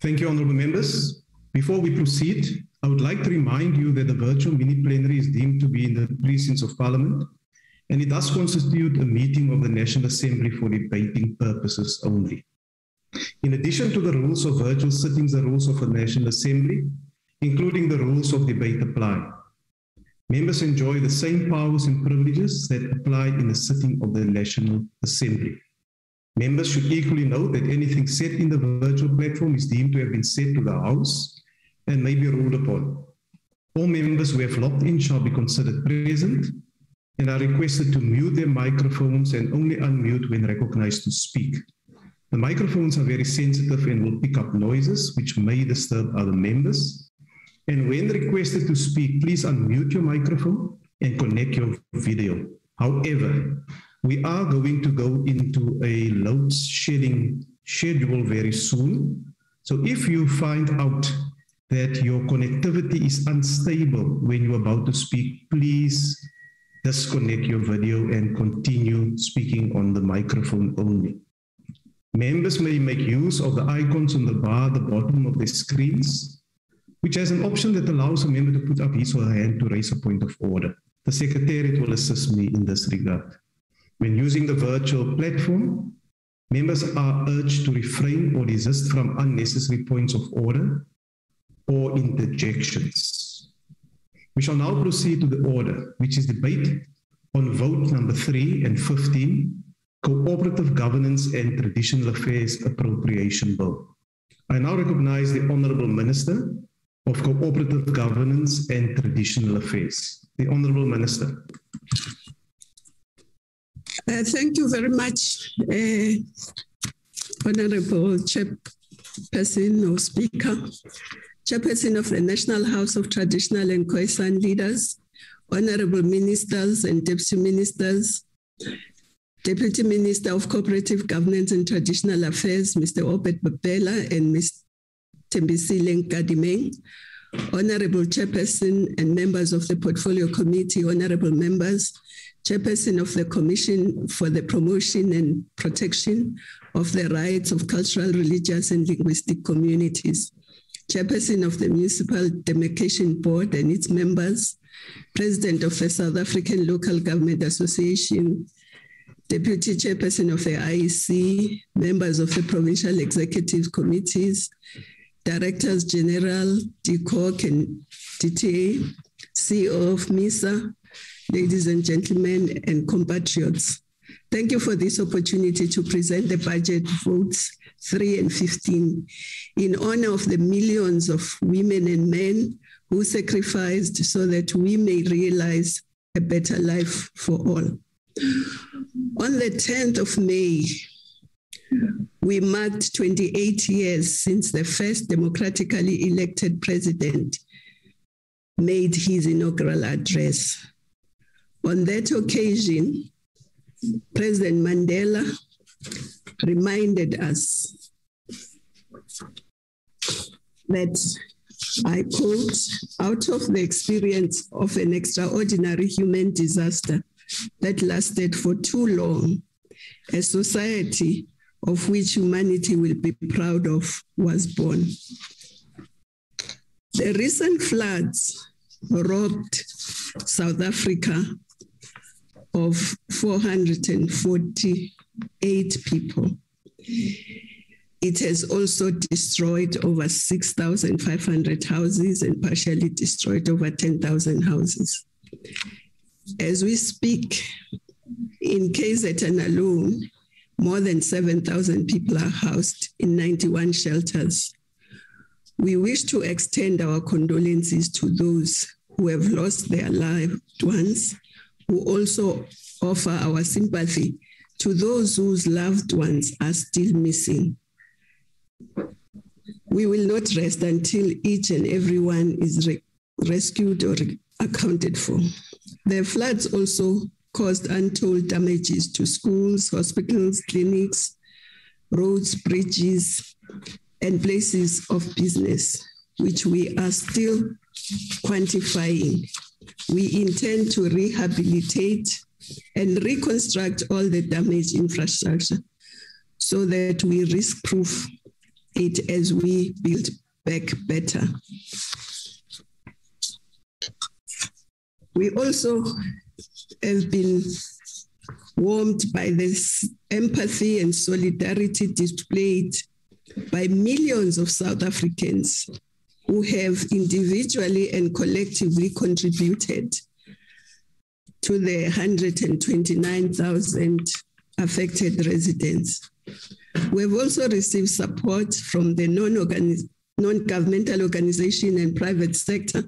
Thank you, honourable members. Before we proceed, I would like to remind you that the virtual mini plenary is deemed to be in the precincts of Parliament, and it does constitute a meeting of the National Assembly for debating purposes only. In addition to the rules of virtual sittings, the rules of the National Assembly, including the rules of debate, apply. Members enjoy the same powers and privileges that apply in a sitting of the National Assembly. Members should equally note that anything said in the virtual platform is deemed to have been said to the House and may be ruled upon. All members who have logged in shall be considered present and are requested to mute their microphones and only unmute when recognized to speak. The microphones are very sensitive and will pick up noises which may disturb other members. And when requested to speak, please unmute your microphone and connect your video. However, we are going to go into a load shedding schedule very soon. So if you find out that your connectivity is unstable when you're about to speak, please disconnect your video and continue speaking on the microphone only. Members may make use of the icons on the bar at the bottom of the screens which has an option that allows a member to put up his or her hand to raise a point of order. The Secretariat will assist me in this regard. When using the virtual platform, members are urged to refrain or desist from unnecessary points of order or interjections. We shall now proceed to the order, which is debate on vote number 3 and 15, Cooperative Governance and Traditional Affairs Appropriation Bill. I now recognize the Honourable Minister of Cooperative Governance and Traditional Affairs. The Honourable Minister. Uh, thank you very much, uh, Honourable Chairperson or Speaker, Chairperson of the National House of Traditional and Khoisan Leaders, Honourable Ministers and Deputy Ministers, Deputy Minister of Cooperative Governance and Traditional Affairs, Mr. Obed Bapela, and Ms. Thembisile Nkadimeng, Honorable Chairperson and members of the Portfolio Committee, Honorable members, Chairperson of the Commission for the Promotion and Protection of the Rights of Cultural, Religious, and Linguistic Communities, Chairperson of the Municipal Demarcation Board and its members, President of the South African Local Government Association, Deputy Chairperson of the IEC, members of the Provincial Executive Committees, Directors General, DCOG and DTA, CEO of MISA, ladies and gentlemen, and compatriots. Thank you for this opportunity to present the budget votes 3 and 15 in honor of the millions of women and men who sacrificed so that we may realize a better life for all. On the 10th of May, we marked 28 years since the first democratically elected president made his inaugural address. On that occasion, President Mandela reminded us that I quote, out of the experience of an extraordinary human disaster that lasted for too long, a society of which humanity will be proud of was born. The recent floods robbed South Africa of 448 people. It has also destroyed over 6,500 houses and partially destroyed over 10,000 houses. As we speak, in KZN alone, more than 7,000 people are housed in 91 shelters. We wish to extend our condolences to those who have lost their loved ones, who also offer our sympathy to those whose loved ones are still missing. We will not rest until each and everyone is re- rescued or accounted for. The floods also caused untold damages to schools, hospitals, clinics, roads, bridges, and places of business, which we are still quantifying. We intend to rehabilitate and reconstruct all the damaged infrastructure so that we risk proof it as we build back better. We also have been warmed by this empathy and solidarity displayed by millions of South Africans who have individually and collectively contributed to the 129,000 affected residents. We have also received support from the non-governmental organization and private sector,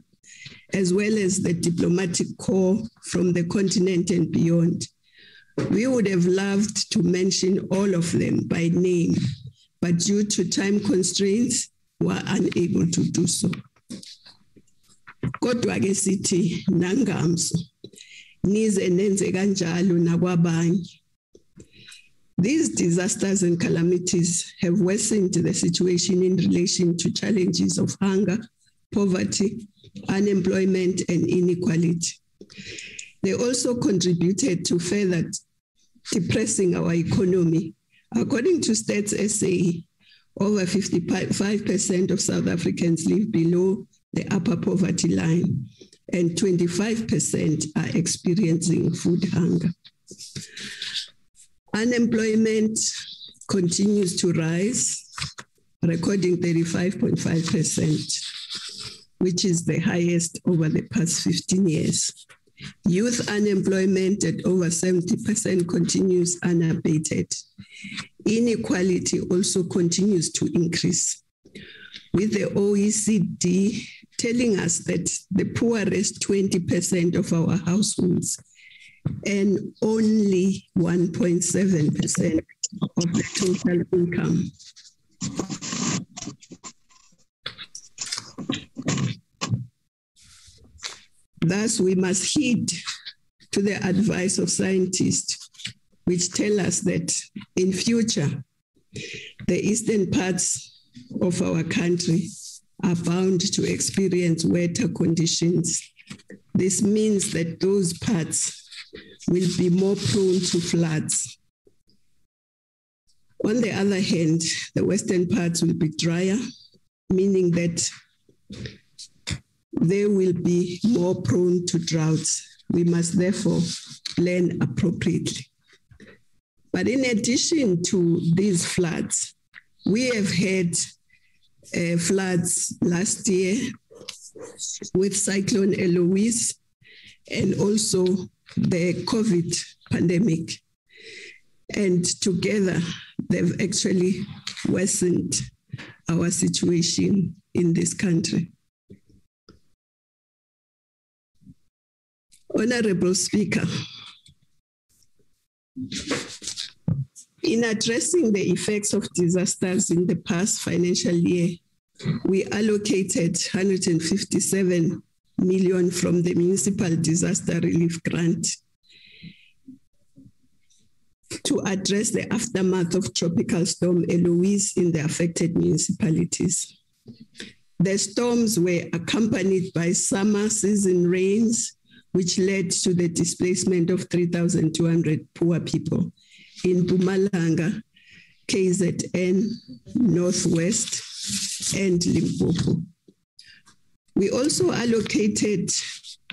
as well as the diplomatic corps from the continent and beyond. We would have loved to mention all of them by name, but due to time constraints, we are unable to do so. Kodwa ke sithi nangamso nize nenze kanjalo nakwabanye. These disasters and calamities have worsened the situation in relation to challenges of hunger, poverty, unemployment, and inequality. They also contributed to further depressing our economy. According to Stats SA, over 55% of South Africans live below the upper poverty line, and 25% are experiencing food hunger. Unemployment continues to rise, recording 35.5%, which is the highest over the past 15 years. Youth unemployment at over 70% continues unabated. Inequality also continues to increase, with the OECD telling us that the poorest 20% of our households and only 1.7% of the total income. Thus, we must heed to the advice of scientists, which tell us that in future, the eastern parts of our country are bound to experience wetter conditions. This means that those parts will be more prone to floods. On the other hand, the western parts will be drier, meaning that they will be more prone to droughts. We must therefore plan appropriately. But in addition to these floods, we have had uh, floods last year with Cyclone Eloise and also the COVID pandemic. And together, they've actually worsened our situation in this country. Honorable Speaker, in addressing the effects of disasters in the past financial year, we allocated 157 million from the municipal disaster relief grant to address the aftermath of tropical storm Eloise in the affected municipalities. The storms were accompanied by summer season rains which led to the displacement of 3,200 poor people in Mpumalanga, KZN, Northwest, and Limpopo. We also allocated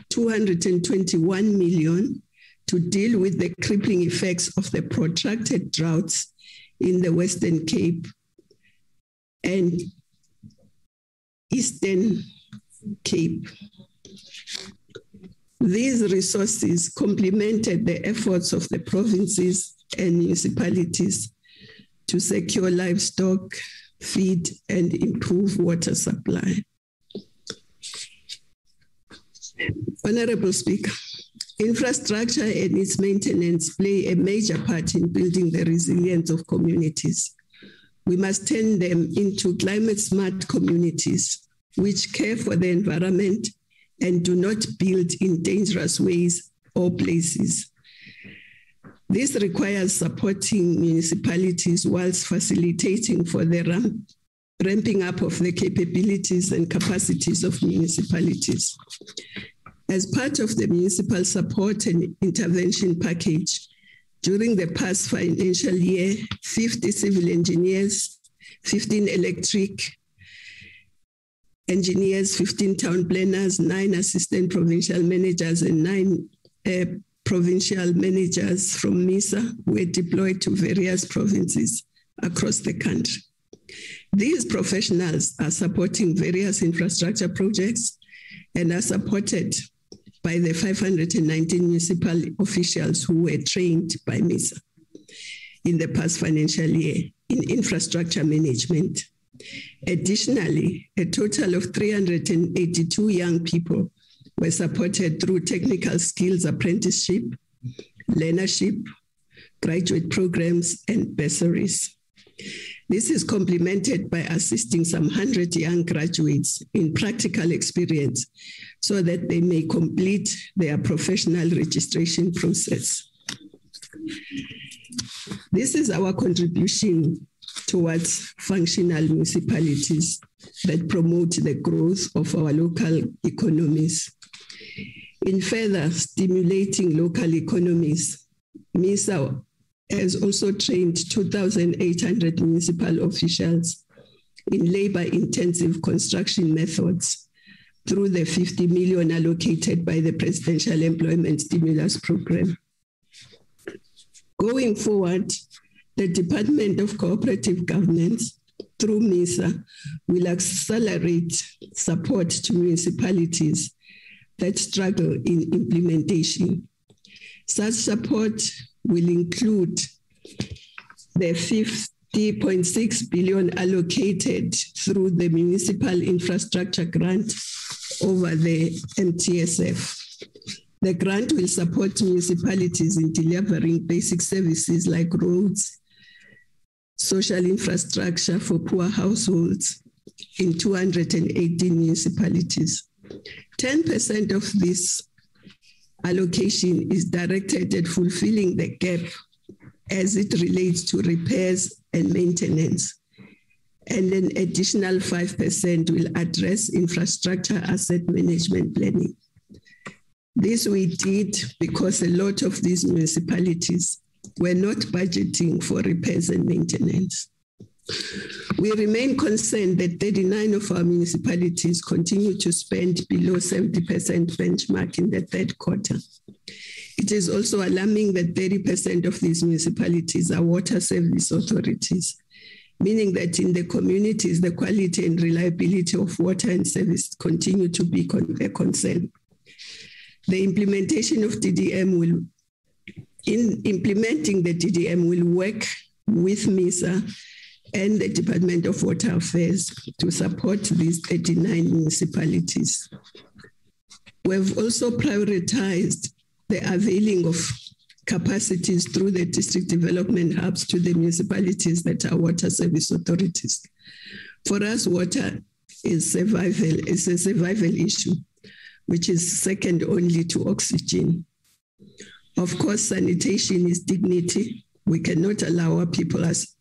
221 million to deal with the crippling effects of the protracted droughts in the Western Cape and Eastern Cape. These resources complemented the efforts of the provinces and municipalities to secure livestock, feed, and improve water supply. Honorable Speaker, infrastructure and its maintenance play a major part in building the resilience of communities. We must turn them into climate smart communities which care for the environment and do not build in dangerous ways or places. This requires supporting municipalities whilst facilitating for the ramp, ramping up of the capabilities and capacities of municipalities. As part of the municipal support and intervention package, during the past financial year, 50 civil engineers 15 electric engineers, 15 town planners, nine assistant provincial managers, and nine uh, provincial managers from MISA were deployed to various provinces across the country. These professionals are supporting various infrastructure projects and are supported by the 519 municipal officials who were trained by MISA in the past financial year in infrastructure management. Additionally, a total of 382 young people were supported through technical skills apprenticeship, learnership, graduate programs, and bursaries. This is complemented by assisting some 100 young graduates in practical experience so that they may complete their professional registration process. This is our contribution towards functional municipalities that promote the growth of our local economies. In further stimulating local economies, MISA has also trained 2,800 municipal officials in labor intensive construction methods through the 50 million allocated by the Presidential Employment Stimulus Program. Going forward, the Department of Cooperative Governance through MISA will accelerate support to municipalities that struggle in implementation. Such support will include the 50.6 billion allocated through the municipal infrastructure grant over the MTSF. The grant will support municipalities in delivering basic services like roads, social infrastructure for poor households in 218 municipalities. 10% of this allocation is directed at fulfilling the gap as it relates to repairs and maintenance. And an additional 5% will address infrastructure asset management planning. This we did because a lot of these municipalities were not budgeting for repairs and maintenance. We remain concerned that 39 of our municipalities continue to spend below 70% benchmark in the third quarter. It is also alarming that 30% of these municipalities are water service authorities, meaning that in the communities, the quality and reliability of water and service continue to be a concern. The implementation of DDM will, in implementing the DDM, will work with MISA and the Department of Water Affairs to support these 39 municipalities. We've also prioritized the availing of capacities through the district development hubs to the municipalities that are water service authorities. For us, water is survival, is a survival issue, which is second only to oxygen. Of course, sanitation is dignity. We cannot allow our people as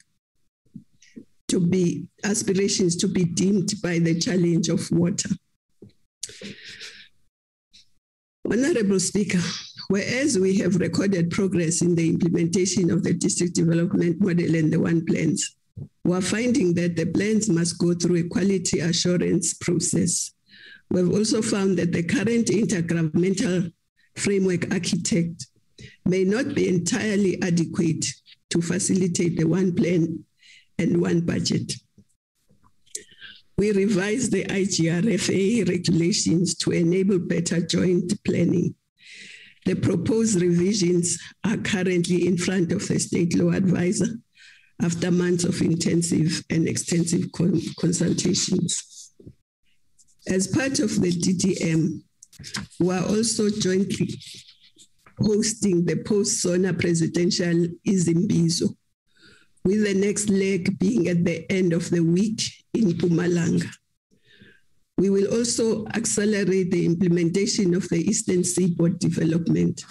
to be aspirations to be deemed by the challenge of water. Honorable Speaker, whereas we have recorded progress in the implementation of the district development model and the one plans, we're finding that the plans must go through a quality assurance process. We've also found that the current intergovernmental framework architect may not be entirely adequate to facilitate the one plan and one budget. We revised the IGRFA regulations to enable better joint planning. The proposed revisions are currently in front of the state law advisor after months of intensive and extensive con consultations. As part of the DDM, we are also jointly hosting the post-SONA presidential Izimbizo, with the next leg being at the end of the week in Mpumalanga. We will also accelerate the implementation of the Eastern Seaboard development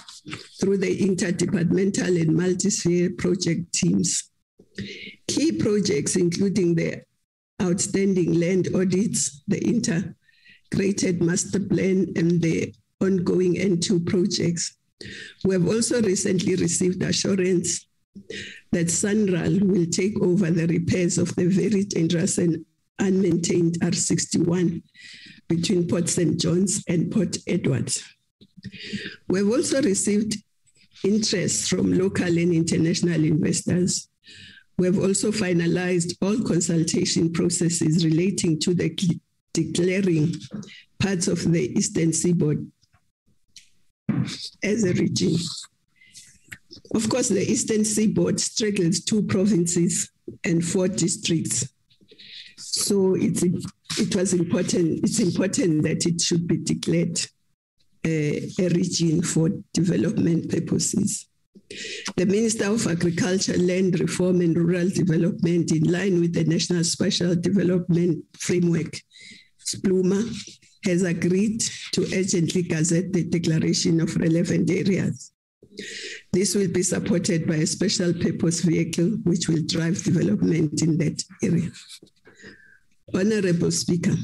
through the interdepartmental and multi-sphere project teams. Key projects including the outstanding land audits, the integrated master plan, and the ongoing N2 projects. We have also recently received assurance that SANRAL will take over the repairs of the very dangerous and unmaintained R61 between Port St. John's and Port Edward. We've also received interest from local and international investors. We have also finalized all consultation processes relating to the declaring parts of the Eastern Seaboard as a region. Of course, the Eastern Seaboard straddles two provinces and four districts. So it's, it was important, it's important that it should be declared a, a region for development purposes. The Minister of Agriculture, Land Reform and Rural Development, in line with the National Spatial Development Framework, SPLUMA, has agreed to urgently gazette the declaration of relevant areas. This will be supported by a special purpose vehicle which will drive development in that area. Honorable Speaker,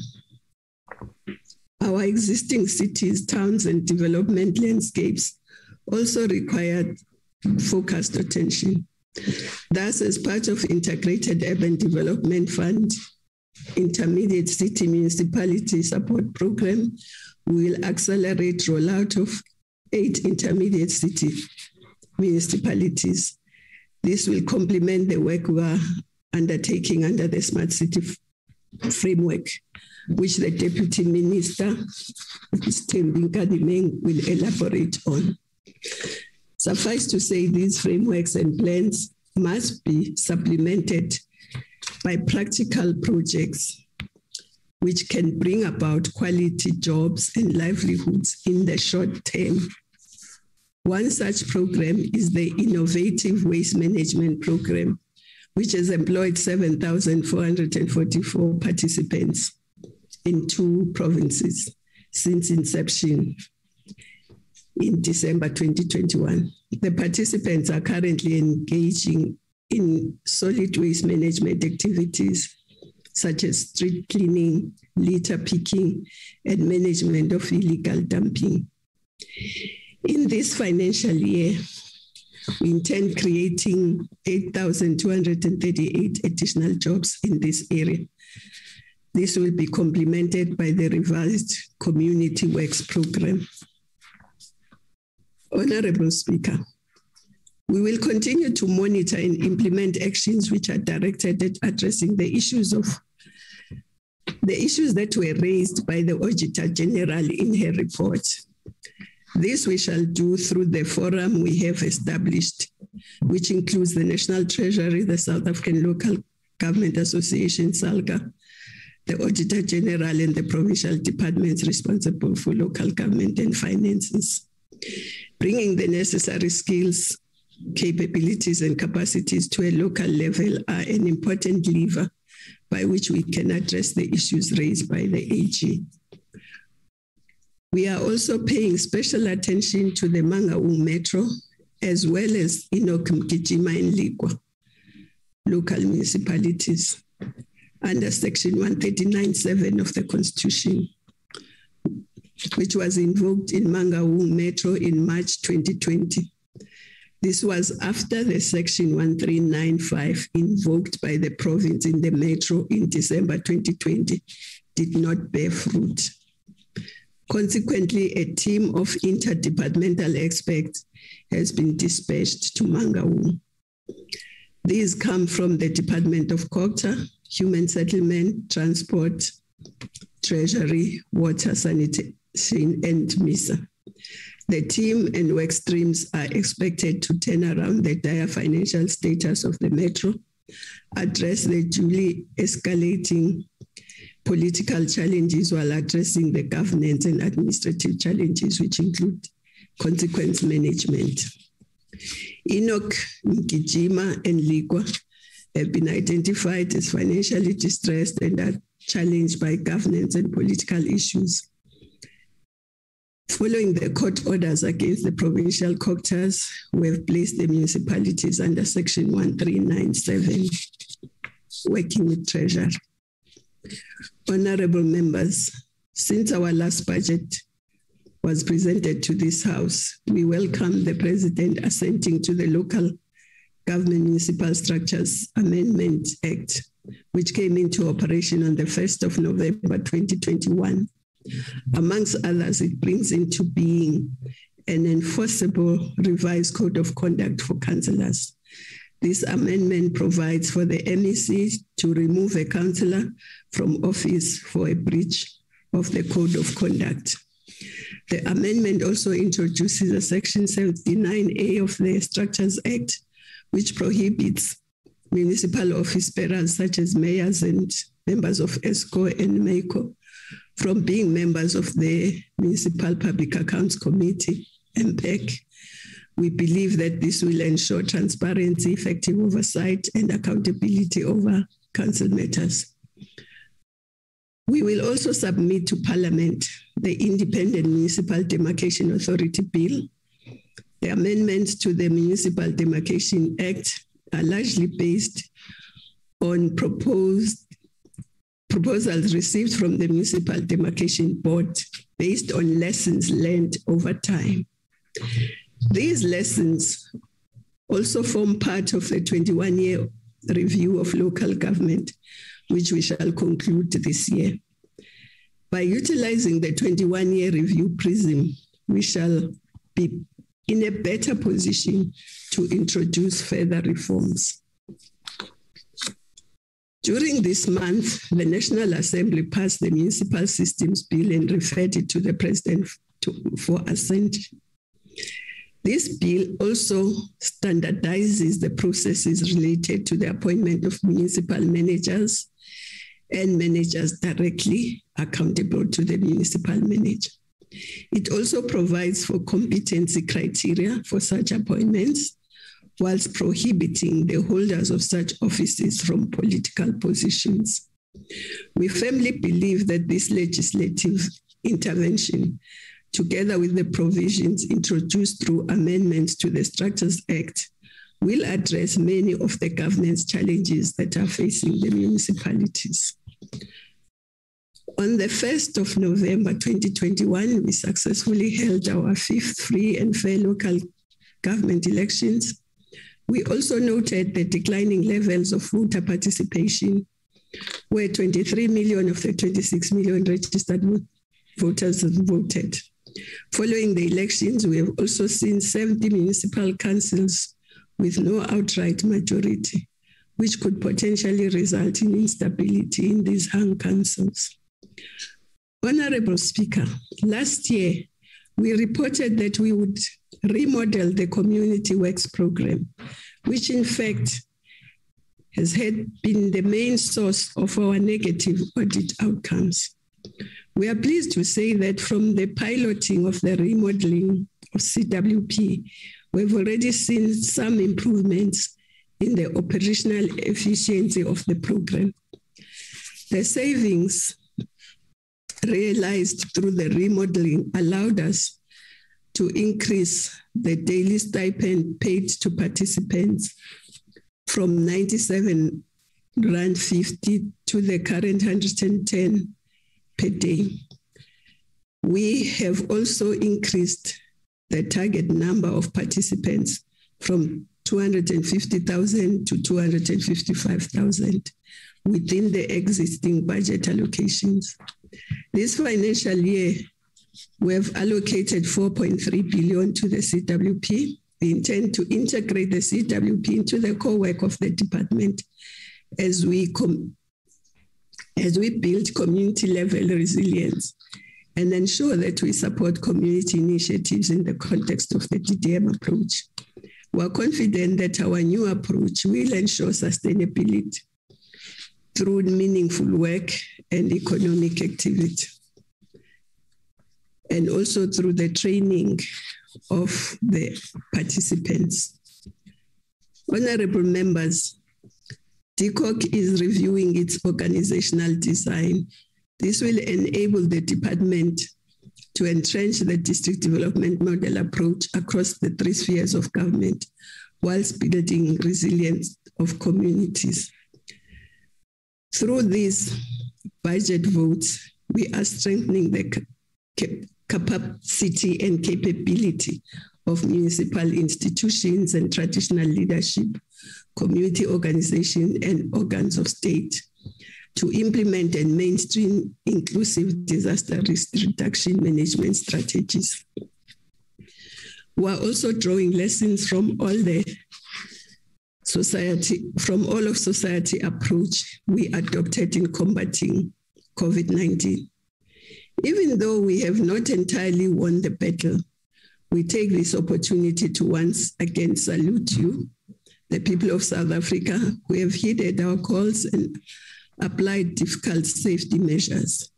our existing cities, towns, and development landscapes also require focused attention. Thus, as part of Integrated Urban Development Fund, Intermediate City Municipality Support Program, will accelerate rollout of eight intermediate city municipalities. This will complement the work we are undertaking under the Smart City framework, which the Deputy Minister, Thembi Nkadimeng, will elaborate on. Suffice to say, these frameworks and plans must be supplemented by practical projects which can bring about quality jobs and livelihoods in the short term. One such program is the Innovative Waste Management Program, which has employed 7,444 participants in two provinces since inception in December 2021. The participants are currently engaging in solid waste management activities such as street cleaning, litter picking, and management of illegal dumping. In this financial year, we intend creating 8,238 additional jobs in this area. This will be complemented by the revised Community Works Program. Honorable Speaker, we will continue to monitor and implement actions which are directed at addressing the issues of the issues that were raised by the Auditor General in her report. This we shall do through the forum we have established, which includes the National Treasury, the South African Local Government Association, SALGA, the Auditor General, and the provincial departments responsible for local government and finances. Bringing the necessary skills, capabilities, and capacities to a local level are an important lever by which we can address the issues raised by the AG. We are also paying special attention to the Mangaung Metro, as well as Enoch Mgijima and Lekwa, local municipalities, under Section 139.7 of the Constitution, which was invoked in Mangaung Metro in March 2020. This was after the Section 1395 invoked by the province in the Metro in December 2020 did not bear fruit. Consequently, a team of interdepartmental experts has been dispatched to Mangaung. These come from the Department of Culture, Human Settlement, Transport, Treasury, Water, Sanitation, and MISA. The team and work streams are expected to turn around the dire financial status of the metro, address the duly escalating political challenges while addressing the governance and administrative challenges, which include consequence management. Enoch, Mgijima, and Lekwa have been identified as financially distressed and are challenged by governance and political issues. Following the court orders against the provincial cocters, we have placed the municipalities under Section 1397, working with Treasury. Honorable members, since our last budget was presented to this House, we welcome the President assenting to the local Government Municipal Structures Amendment Act, which came into operation on the 1st of November 2021. Amongst others, it brings into being an enforceable revised code of conduct for councillors. This amendment provides for the MEC to remove a councillor from office for a breach of the code of conduct. The amendment also introduces a section 79A of the Structures Act, which prohibits municipal office bearers such as mayors and members of EXCO and MAYCO from being members of the Municipal Public Accounts Committee, MPAC. We believe that this will ensure transparency, effective oversight, and accountability over council matters. We will also submit to Parliament the Independent Municipal Demarcation Authority Bill. The amendments to the Municipal Demarcation Act are largely based on proposed proposals received from the Municipal Demarcation Board based on lessons learned over time. These lessons also form part of the 21 year review of local government, which we shall conclude this year. By utilizing the 21 year review prism, we shall be in a better position to introduce further reforms. During this month, the National Assembly passed the Municipal Systems Bill and referred it to the President to, for assent. This bill also standardizes the processes related to the appointment of municipal managers and managers directly accountable to the municipal manager. It also provides for competency criteria for such appointments whilst prohibiting the holders of such offices from political positions. We firmly believe that this legislative intervention, together with the provisions introduced through amendments to the Structures Act, will address many of the governance challenges that are facing the municipalities. On the 1st of November 2021, we successfully held our fifth free and fair local government elections we also noted the declining levels of voter participation, where 23 million of the 26 million registered voters voted. Following the elections, we have also seen 70 municipal councils with no outright majority, which could potentially result in instability in these hung councils. Honorable Speaker, last year we reported that we would remodel the community works program, which in fact has had been the main source of our negative audit outcomes. We are pleased to say that from the piloting of the remodeling of CWP, we've already seen some improvements in the operational efficiency of the program. The savings realized through the remodeling allowed us to increase the daily stipend paid to participants from 97 rand 50 to the current 110 per day. We have also increased the target number of participants from 250,000 to 255,000 within the existing budget allocations. This financial year, we have allocated 4.3 billion to the CWP. We intend to integrate the CWP into the core work of the department as we com- as we build community level resilience and ensure that we support community initiatives in the context of the DDM approach. We're confident that our new approach will ensure sustainability through meaningful work and economic activity and also through the training of the participants. Honorable members, DCOG is reviewing its organizational design. This will enable the department to entrench the district development model approach across the three spheres of government whilst building resilience of communities. Through these budget votes, we are strengthening the capacity and capability of municipal institutions and traditional leadership, community organizations, and organs of state to implement and mainstream inclusive disaster risk reduction management strategies. We are also drawing lessons from all the society, from all of society approach we adopted in combating COVID-19. Even though we have not entirely won the battle, we take this opportunity to once again salute you, the people of South Africa who have heeded our calls and applied difficult safety measures.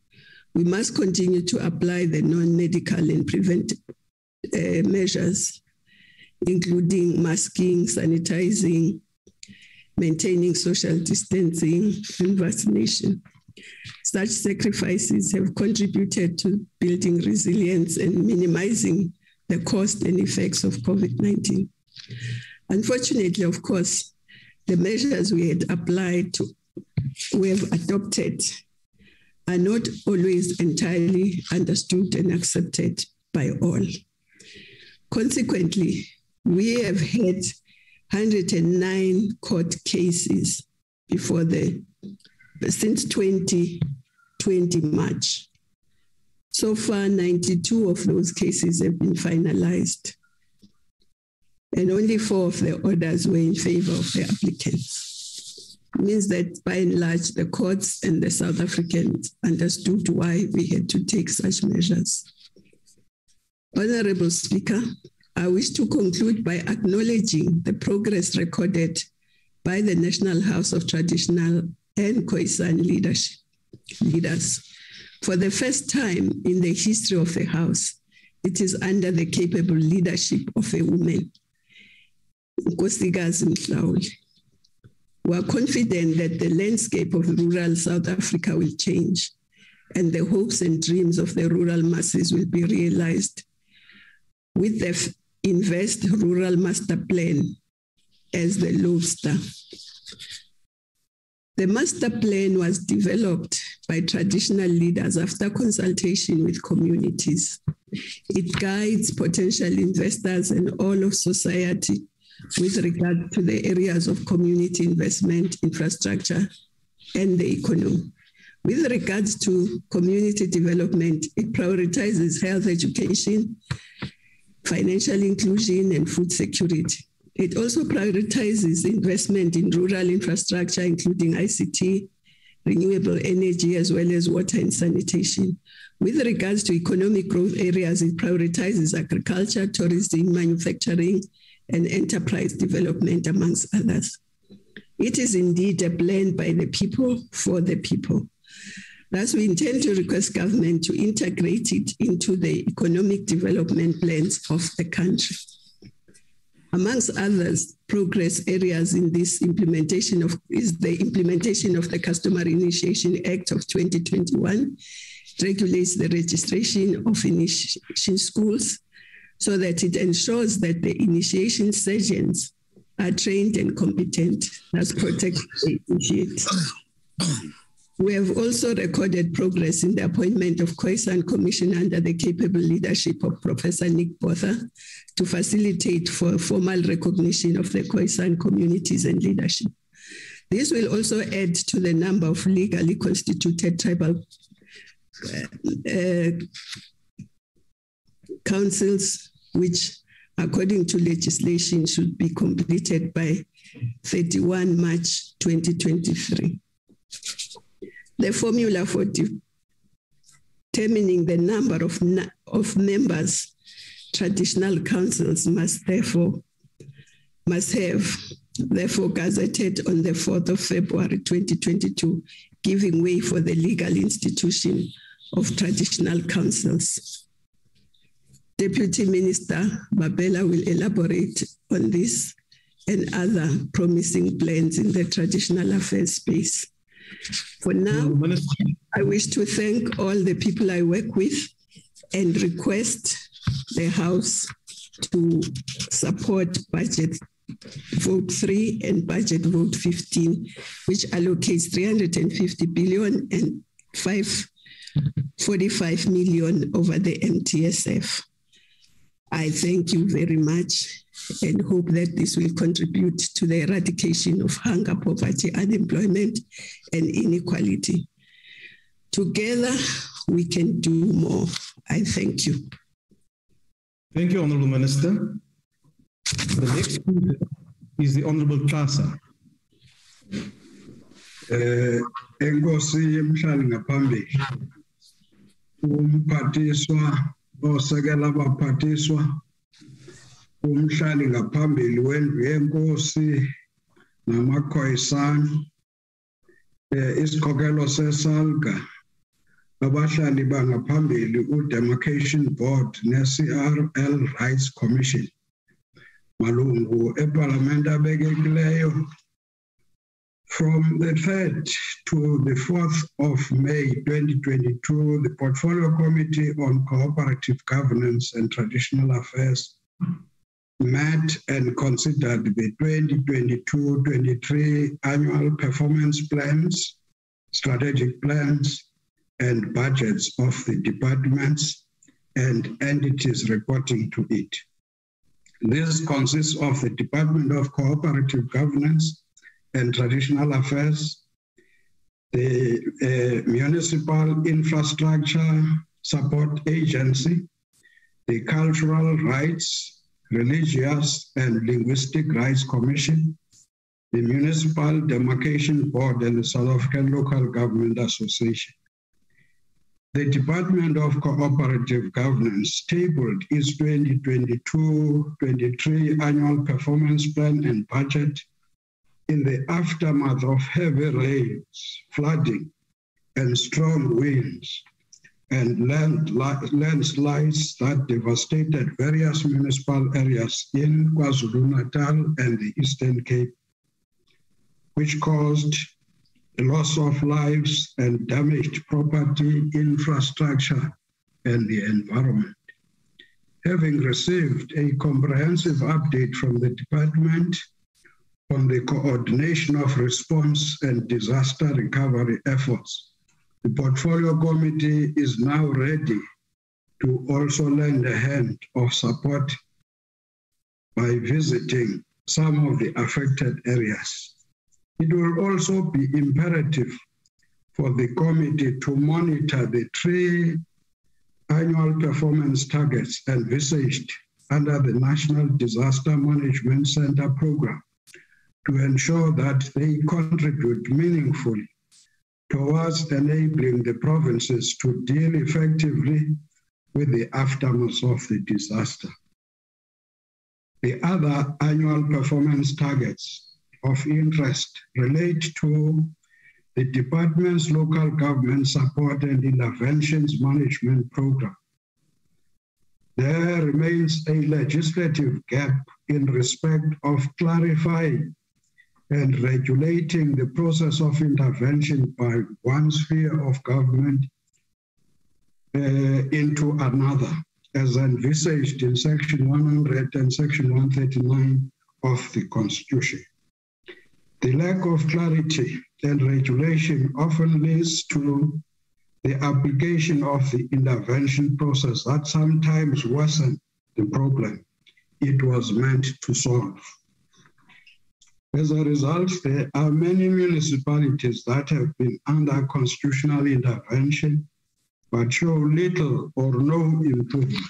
We must continue to apply the non-medical and preventive uh, measures, including masking, sanitizing, maintaining social distancing, and vaccination. Such sacrifices have contributed to building resilience and minimizing the cost and effects of COVID 19. Unfortunately, of course, the measures we had applied to, we have adopted, are not always entirely understood and accepted by all. Consequently, we have had 109 court cases before the since 2020 March. So far, 92 of those cases have been finalized, and only four of the orders were in favor of the applicants. It means that by and large, the courts and the South Africans understood why we had to take such measures. Honorable Speaker, I wish to conclude by acknowledging the progress recorded by the National House of Traditional and Khoisan leadership, leaders. For the first time in the history of the House, it is under the capable leadership of a woman, Nkosikazi Mhlauli. We are confident that the landscape of rural South Africa will change and the hopes and dreams of the rural masses will be realized with the Invest Rural Master Plan as the lodestar. The master plan was developed by traditional leaders after consultation with communities. It guides potential investors and all of society with regard to the areas of community investment, infrastructure, and the economy. With regards to community development, it prioritizes health education, financial inclusion, and food security. It also prioritizes investment in rural infrastructure, including ICT, renewable energy, as well as water and sanitation. With regards to economic growth areas, it prioritizes agriculture, tourism, manufacturing, and enterprise development, amongst others. It is indeed a plan by the people for the people. Thus, we intend to request government to integrate it into the economic development plans of the country. Amongst others, progress areas in this implementation of is the implementation of the Customary Initiation Act of 2021. It regulates the registration of initiation schools so that it ensures that the initiation surgeons are trained and competent, thus protect the initiate. We have also recorded progress in the appointment of Khoisan Commission under the capable leadership of Professor Nick Botha to facilitate for formal recognition of the Khoisan communities and leadership. This will also add to the number of legally constituted tribal uh, councils, which according to legislation should be completed by 31 March 2023. The formula for determining the number of, of members traditional councils must therefore must have therefore gazetted on the 4th of February 2022, giving way for the legal institution of traditional councils. Deputy Minister Bapela will elaborate on this and other promising plans in the traditional affairs space. For now, I wish to thank all the people I work with and request the House to support budget vote 3 and budget vote 15, which allocates 350 billion and 545 million over the MTSF. I thank you very much and hope that this will contribute to the eradication of hunger, poverty, unemployment, and inequality. Together, we can do more. I thank you. Thank you, Honorable Minister. The next is the Honorable Xasa. eh enkosi emhlali ngaphambili umphathiswa osekela abaphathiswa umhlali ngaphambili wendlu yenkosi eh isikhokelo sesalga. Abahlali bangaphambili udemarcation board ne-crl rights commission. Malungu eparlamente abekekileyo From the 3rd to the 4th of May 2022, the Portfolio Committee on Cooperative Governance and Traditional Affairs met and considered the 2022-23 annual performance plans, strategic plans, and budgets of the departments and entities reporting to it. This consists of the Department of Cooperative Governance, and Traditional Affairs, the uh, Municipal Infrastructure Support Agency, the Cultural Rights, Religious and Linguistic Rights Commission, the Municipal Demarcation Board, and the South African Local Government Association. The Department of Cooperative Governance tabled its 2022-23 annual performance plan and budget in the aftermath of heavy rains, flooding, and strong winds, and landslides that devastated various municipal areas in KwaZulu-Natal and the Eastern Cape, which caused the loss of lives and damaged property, infrastructure, and the environment. Having received a comprehensive update from the department on the coordination of response and disaster recovery efforts. The Portfolio Committee is now ready to also lend a hand of support by visiting some of the affected areas. It will also be imperative for the committee to monitor the three annual performance targets envisaged under the National Disaster Management Center program to ensure that they contribute meaningfully towards enabling the provinces to deal effectively with the aftermath of the disaster. The other annual performance targets of interest relate to the department's local government support and interventions management program. There remains a legislative gap in respect of clarifying and regulating the process of intervention by one sphere of government uh, into another, as envisaged in Section 100 and Section 139 of the Constitution. The lack of clarity and regulation often leads to the application of the intervention process that sometimes worsen the problem it was meant to solve. As a result, there are many municipalities that have been under constitutional intervention but show little or no improvement.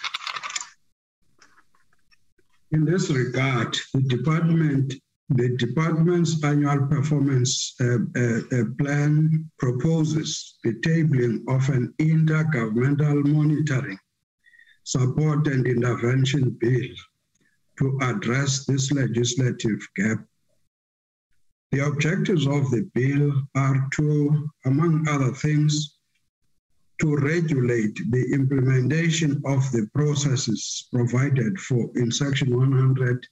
In this regard, the department the department's annual performance uh, uh, uh, plan proposes the tabling of an intergovernmental monitoring, support, and intervention bill to address this legislative gap the objectives of the bill are to, among other things, to regulate the implementation of the processes provided for in Section 100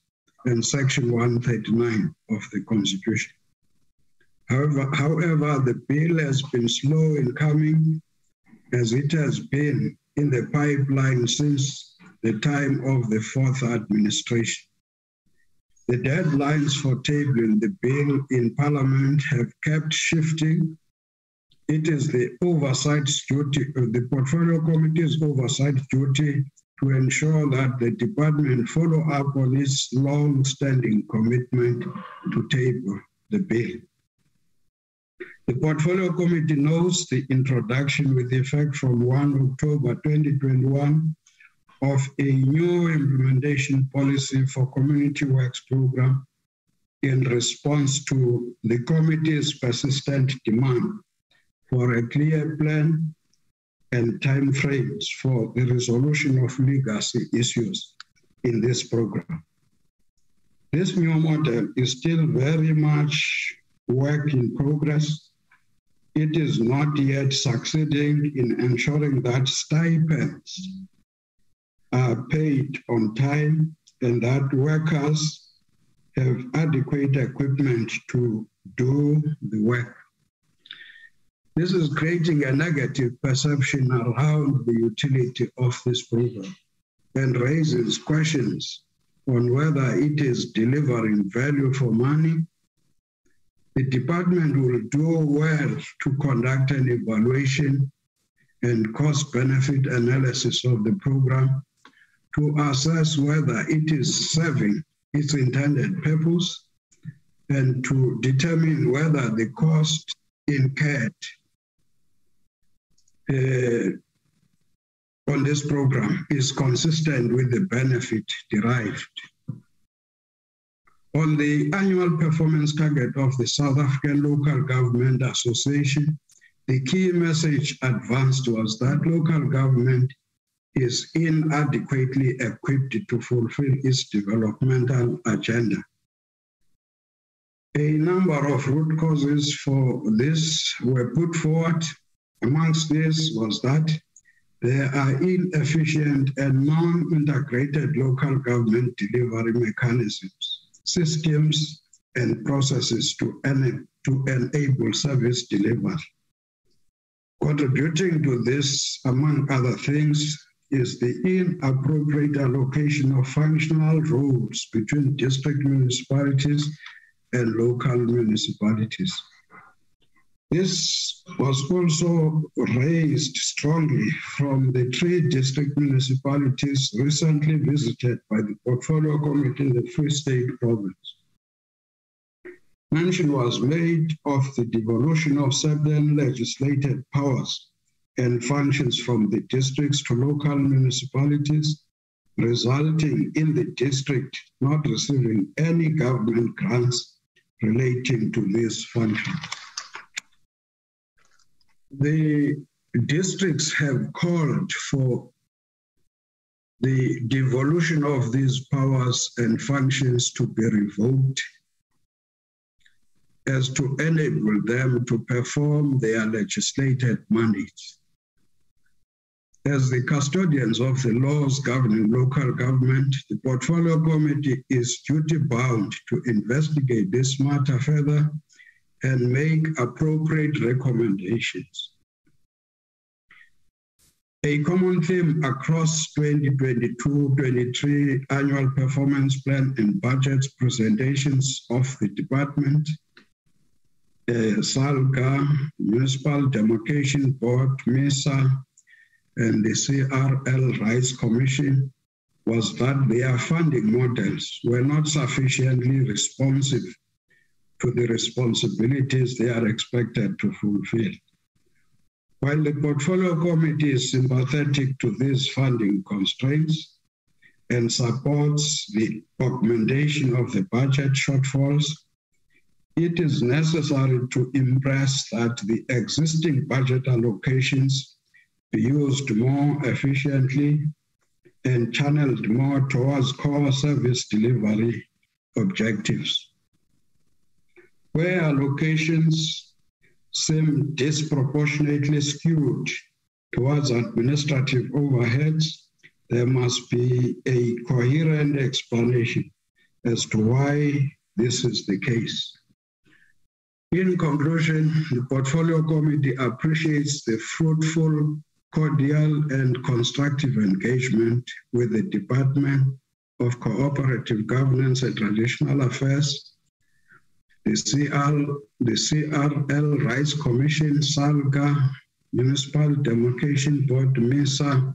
and Section 139 of the Constitution. However, however, the bill has been slow in coming as it has been in the pipeline since the time of the fourth administration. The deadlines for tabling the bill in Parliament have kept shifting. It is the oversight duty, uh, the Portfolio Committee's oversight duty to ensure that the department follow up on its long-standing commitment to table the bill. The Portfolio Committee notes the introduction with effect from 1 October 2021 of a new implementation policy for community works program in response to the committee's persistent demand for a clear plan and timeframes for the resolution of legacy issues in this program. This new model is still very much work in progress. It is not yet succeeding in ensuring that stipends are paid on time and that workers have adequate equipment to do the work. This is creating a negative perception around the utility of this program and raises questions on whether it is delivering value for money. The department will do well to conduct an evaluation and cost benefit analysis of the program to assess whether it is serving its intended purpose and to determine whether the cost incurred uh, on this program is consistent with the benefit derived. On the annual performance target of the South African Local Government Association, the key message advanced was that local government is inadequately equipped to fulfill its developmental agenda. A number of root causes for this were put forward Amongst this was that there are inefficient and non-integrated local government delivery mechanisms, systems, and processes to, en to enable service delivery. Contributing to this, among other things, is the inappropriate allocation of functional roles between district municipalities and local municipalities. This was also raised strongly from the three district municipalities recently visited by the Portfolio Committee in the Free State Province. Mention was made of the devolution of certain legislated powers and functions from the districts to local municipalities, resulting in the district not receiving any government grants relating to these functions the districts have called for the devolution of these powers and functions to be revoked as to enable them to perform their legislated mandates. As the custodians of the laws governing local government, the Portfolio Committee is duty bound to investigate this matter further and make appropriate recommendations. A common theme across 2022-23 annual performance plan and budget presentations of the department, uh, SALGA, Municipal Demarcation Board, MISA, and the CRL Rights Commission was that their funding models were not sufficiently responsive to the responsibilities they are expected to fulfill. While the Portfolio Committee is sympathetic to these funding constraints and supports the augmentation of the budget shortfalls, it is necessary to impress that the existing budget allocations used more efficiently and channeled more towards core service delivery objectives where allocations seem disproportionately skewed towards administrative overheads, there must be a coherent explanation as to why this is the case. In conclusion, the Portfolio Committee appreciates the fruitful, cordial, and constructive engagement with the Department of Cooperative Governance and Traditional Affairs the, CR, the CRL Rights Commission, SALGA, Municipal Demarcation Board, MISA,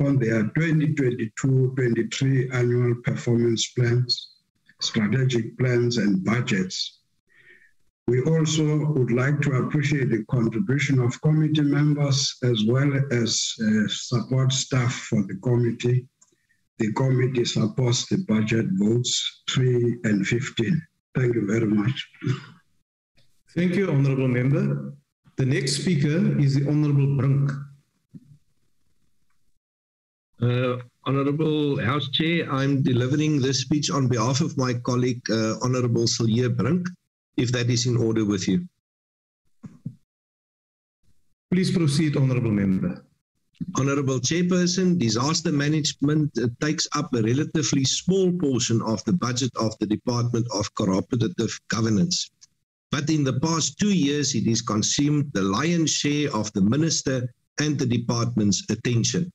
on their 2022-23 annual performance plans, strategic plans and budgets. We also would like to appreciate the contribution of committee members as well as uh, support staff for the committee. The committee supports the budget votes 3 and 15. Thank you very much. Thank you, Honorable Member. The next speaker is the Honorable Brink. Uh, Honorable House Chair, I'm delivering this speech on behalf of my colleague, uh, Honorable Cilliers Brink, if that is in order with you. Please proceed, Honorable Member. Honorable Chairperson, disaster management uh, takes up a relatively small portion of the budget of the Department of Cooperative Governance. But in the past two years, it has consumed the lion's share of the Minister and the Department's attention.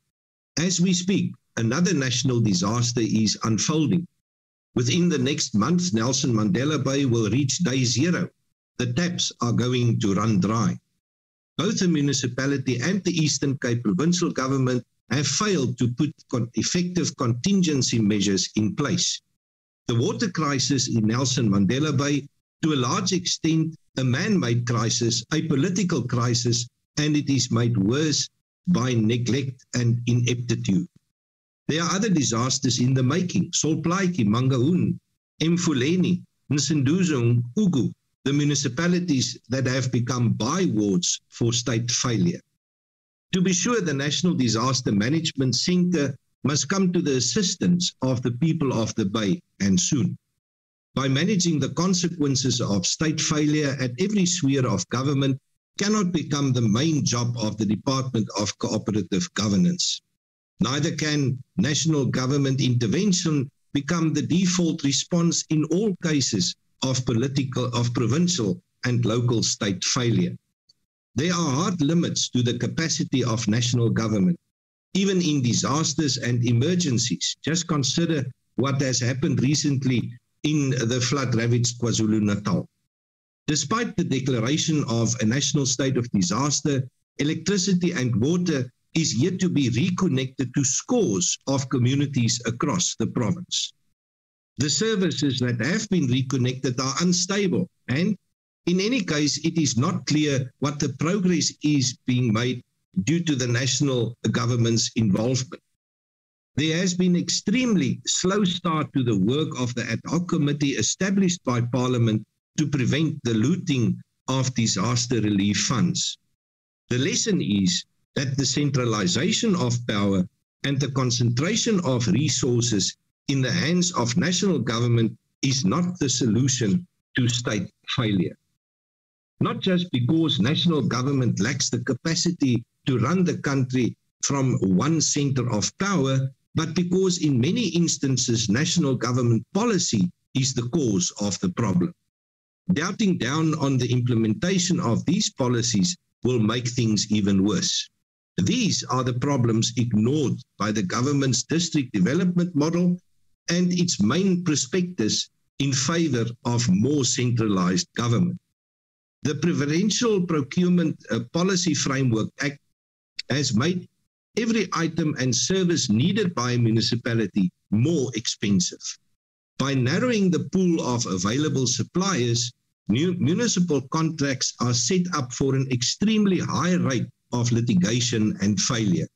As we speak, another national disaster is unfolding. Within the next month, Nelson Mandela Bay will reach day zero. The taps are going to run dry. Both the municipality and the Eastern Cape provincial government have failed to put con effective contingency measures in place. The water crisis in Nelson Mandela Bay, to a large extent, a man made crisis, a political crisis, and it is made worse by neglect and ineptitude. There are other disasters in the making. Solplaiki, Mangaung, Emfuleni, Msunduzi, Ugu, the municipalities that have become bywards for state failure. To be sure, the National Disaster Management Centre must come to the assistance of the people of the Bay and soon. By managing the consequences of state failure at every sphere of government, cannot become the main job of the Department of Cooperative Governance. Neither can national government intervention become the default response in all cases of political, of provincial and local state failure. There are hard limits to the capacity of national government, even in disasters and emergencies. Just consider what has happened recently in the flood ravaged KwaZulu Natal. Despite the declaration of a national state of disaster, electricity and water is yet to be reconnected to scores of communities across the province. The services that have been reconnected are unstable, and in any case, it is not clear what the progress is being made due to the national government's involvement. There has been extremely slow start to the work of the ad hoc committee established by Parliament to prevent the looting of disaster relief funds. The lesson is that the centralization of power and the concentration of resources in the hands of national government is not the solution to state failure. Not just because national government lacks the capacity to run the country from one center of power, but because in many instances national government policy is the cause of the problem. Doubting down on the implementation of these policies will make things even worse. These are the problems ignored by the government's district development model and its main prospectus in favor of more centralized government. The Preferential Procurement uh, Policy Framework Act has made every item and service needed by a municipality more expensive. By narrowing the pool of available suppliers, New municipal contracts are set up for an extremely high rate of litigation and failure.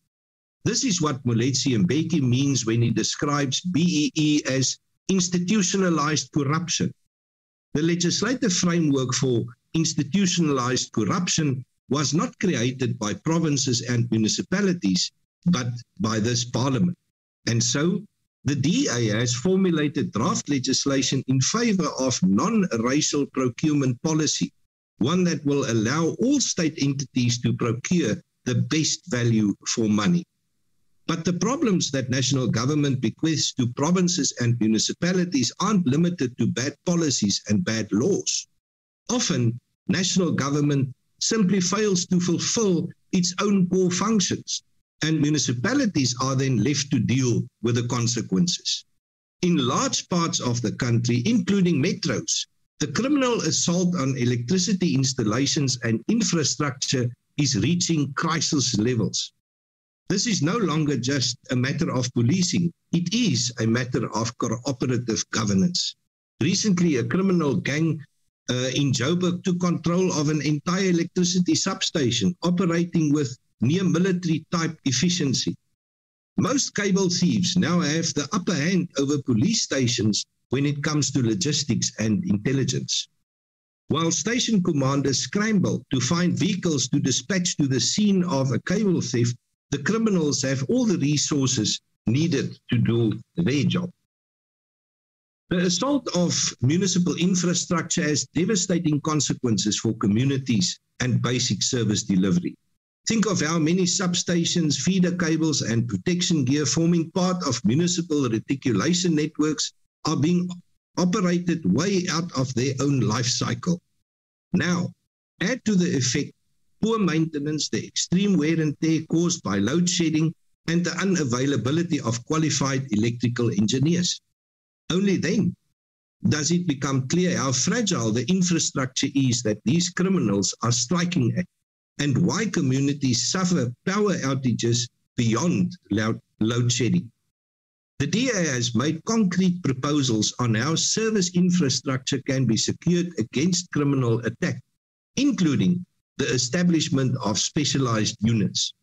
This is what Moletsi Mbeki means when he describes BEE as institutionalized corruption. The legislative framework for institutionalized corruption was not created by provinces and municipalities, but by this parliament. And so the DA has formulated draft legislation in favor of non-racial procurement policy, one that will allow all state entities to procure the best value for money. But the problems that national government bequeaths to provinces and municipalities aren't limited to bad policies and bad laws. Often, national government simply fails to fulfill its own core functions and municipalities are then left to deal with the consequences. In large parts of the country, including metros, the criminal assault on electricity installations and infrastructure is reaching crisis levels. This is no longer just a matter of policing, it is a matter of cooperative governance. Recently, a criminal gang uh, in Joburg took control of an entire electricity substation operating with near military type efficiency. Most cable thieves now have the upper hand over police stations when it comes to logistics and intelligence. While station commanders scramble to find vehicles to dispatch to the scene of a cable theft, the criminals have all the resources needed to do their job. The assault of municipal infrastructure has devastating consequences for communities and basic service delivery. Think of how many substations, feeder cables, and protection gear forming part of municipal reticulation networks are being operated way out of their own life cycle. Now, add to the effect poor maintenance, the extreme wear and tear caused by load shedding, and the unavailability of qualified electrical engineers. Only then does it become clear how fragile the infrastructure is that these criminals are striking at and why communities suffer power outages beyond load shedding. The DA has made concrete proposals on how service infrastructure can be secured against criminal attack, including the establishment of specialized units.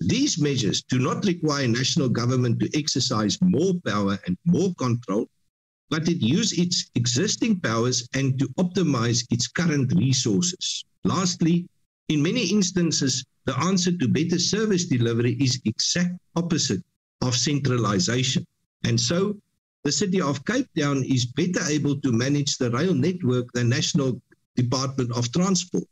These measures do not require national government to exercise more power and more control, but it use its existing powers and to optimize its current resources. Lastly, in many instances, the answer to better service delivery is exact opposite of centralization. And so the city of Cape Town is better able to manage the rail network than National Department of Transport.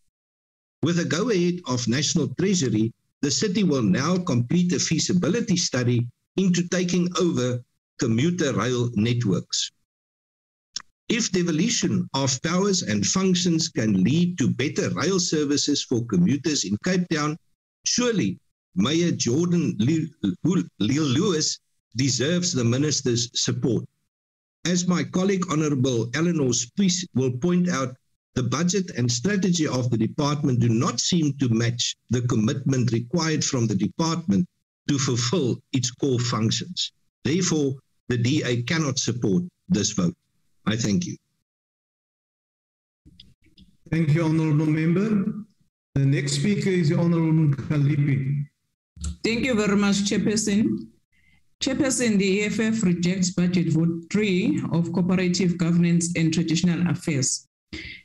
With a go-ahead of National Treasury, the city will now complete a feasibility study into taking over commuter rail networks. If devolution of powers and functions can lead to better rail services for commuters in Cape Town, surely Mayor Geordin Hill-Lewis deserves the minister's support. As my colleague Honorable Eleanor Spies will point out, the budget and strategy of the department do not seem to match the commitment required from the department to fulfill its core functions. Therefore, the DA cannot support this vote. I thank you. Thank you, Honorable Member. The next speaker is Honorable Kalipi. Thank you very much, Chairperson. Chairperson, the EFF rejects budget vote three of cooperative governance and traditional affairs.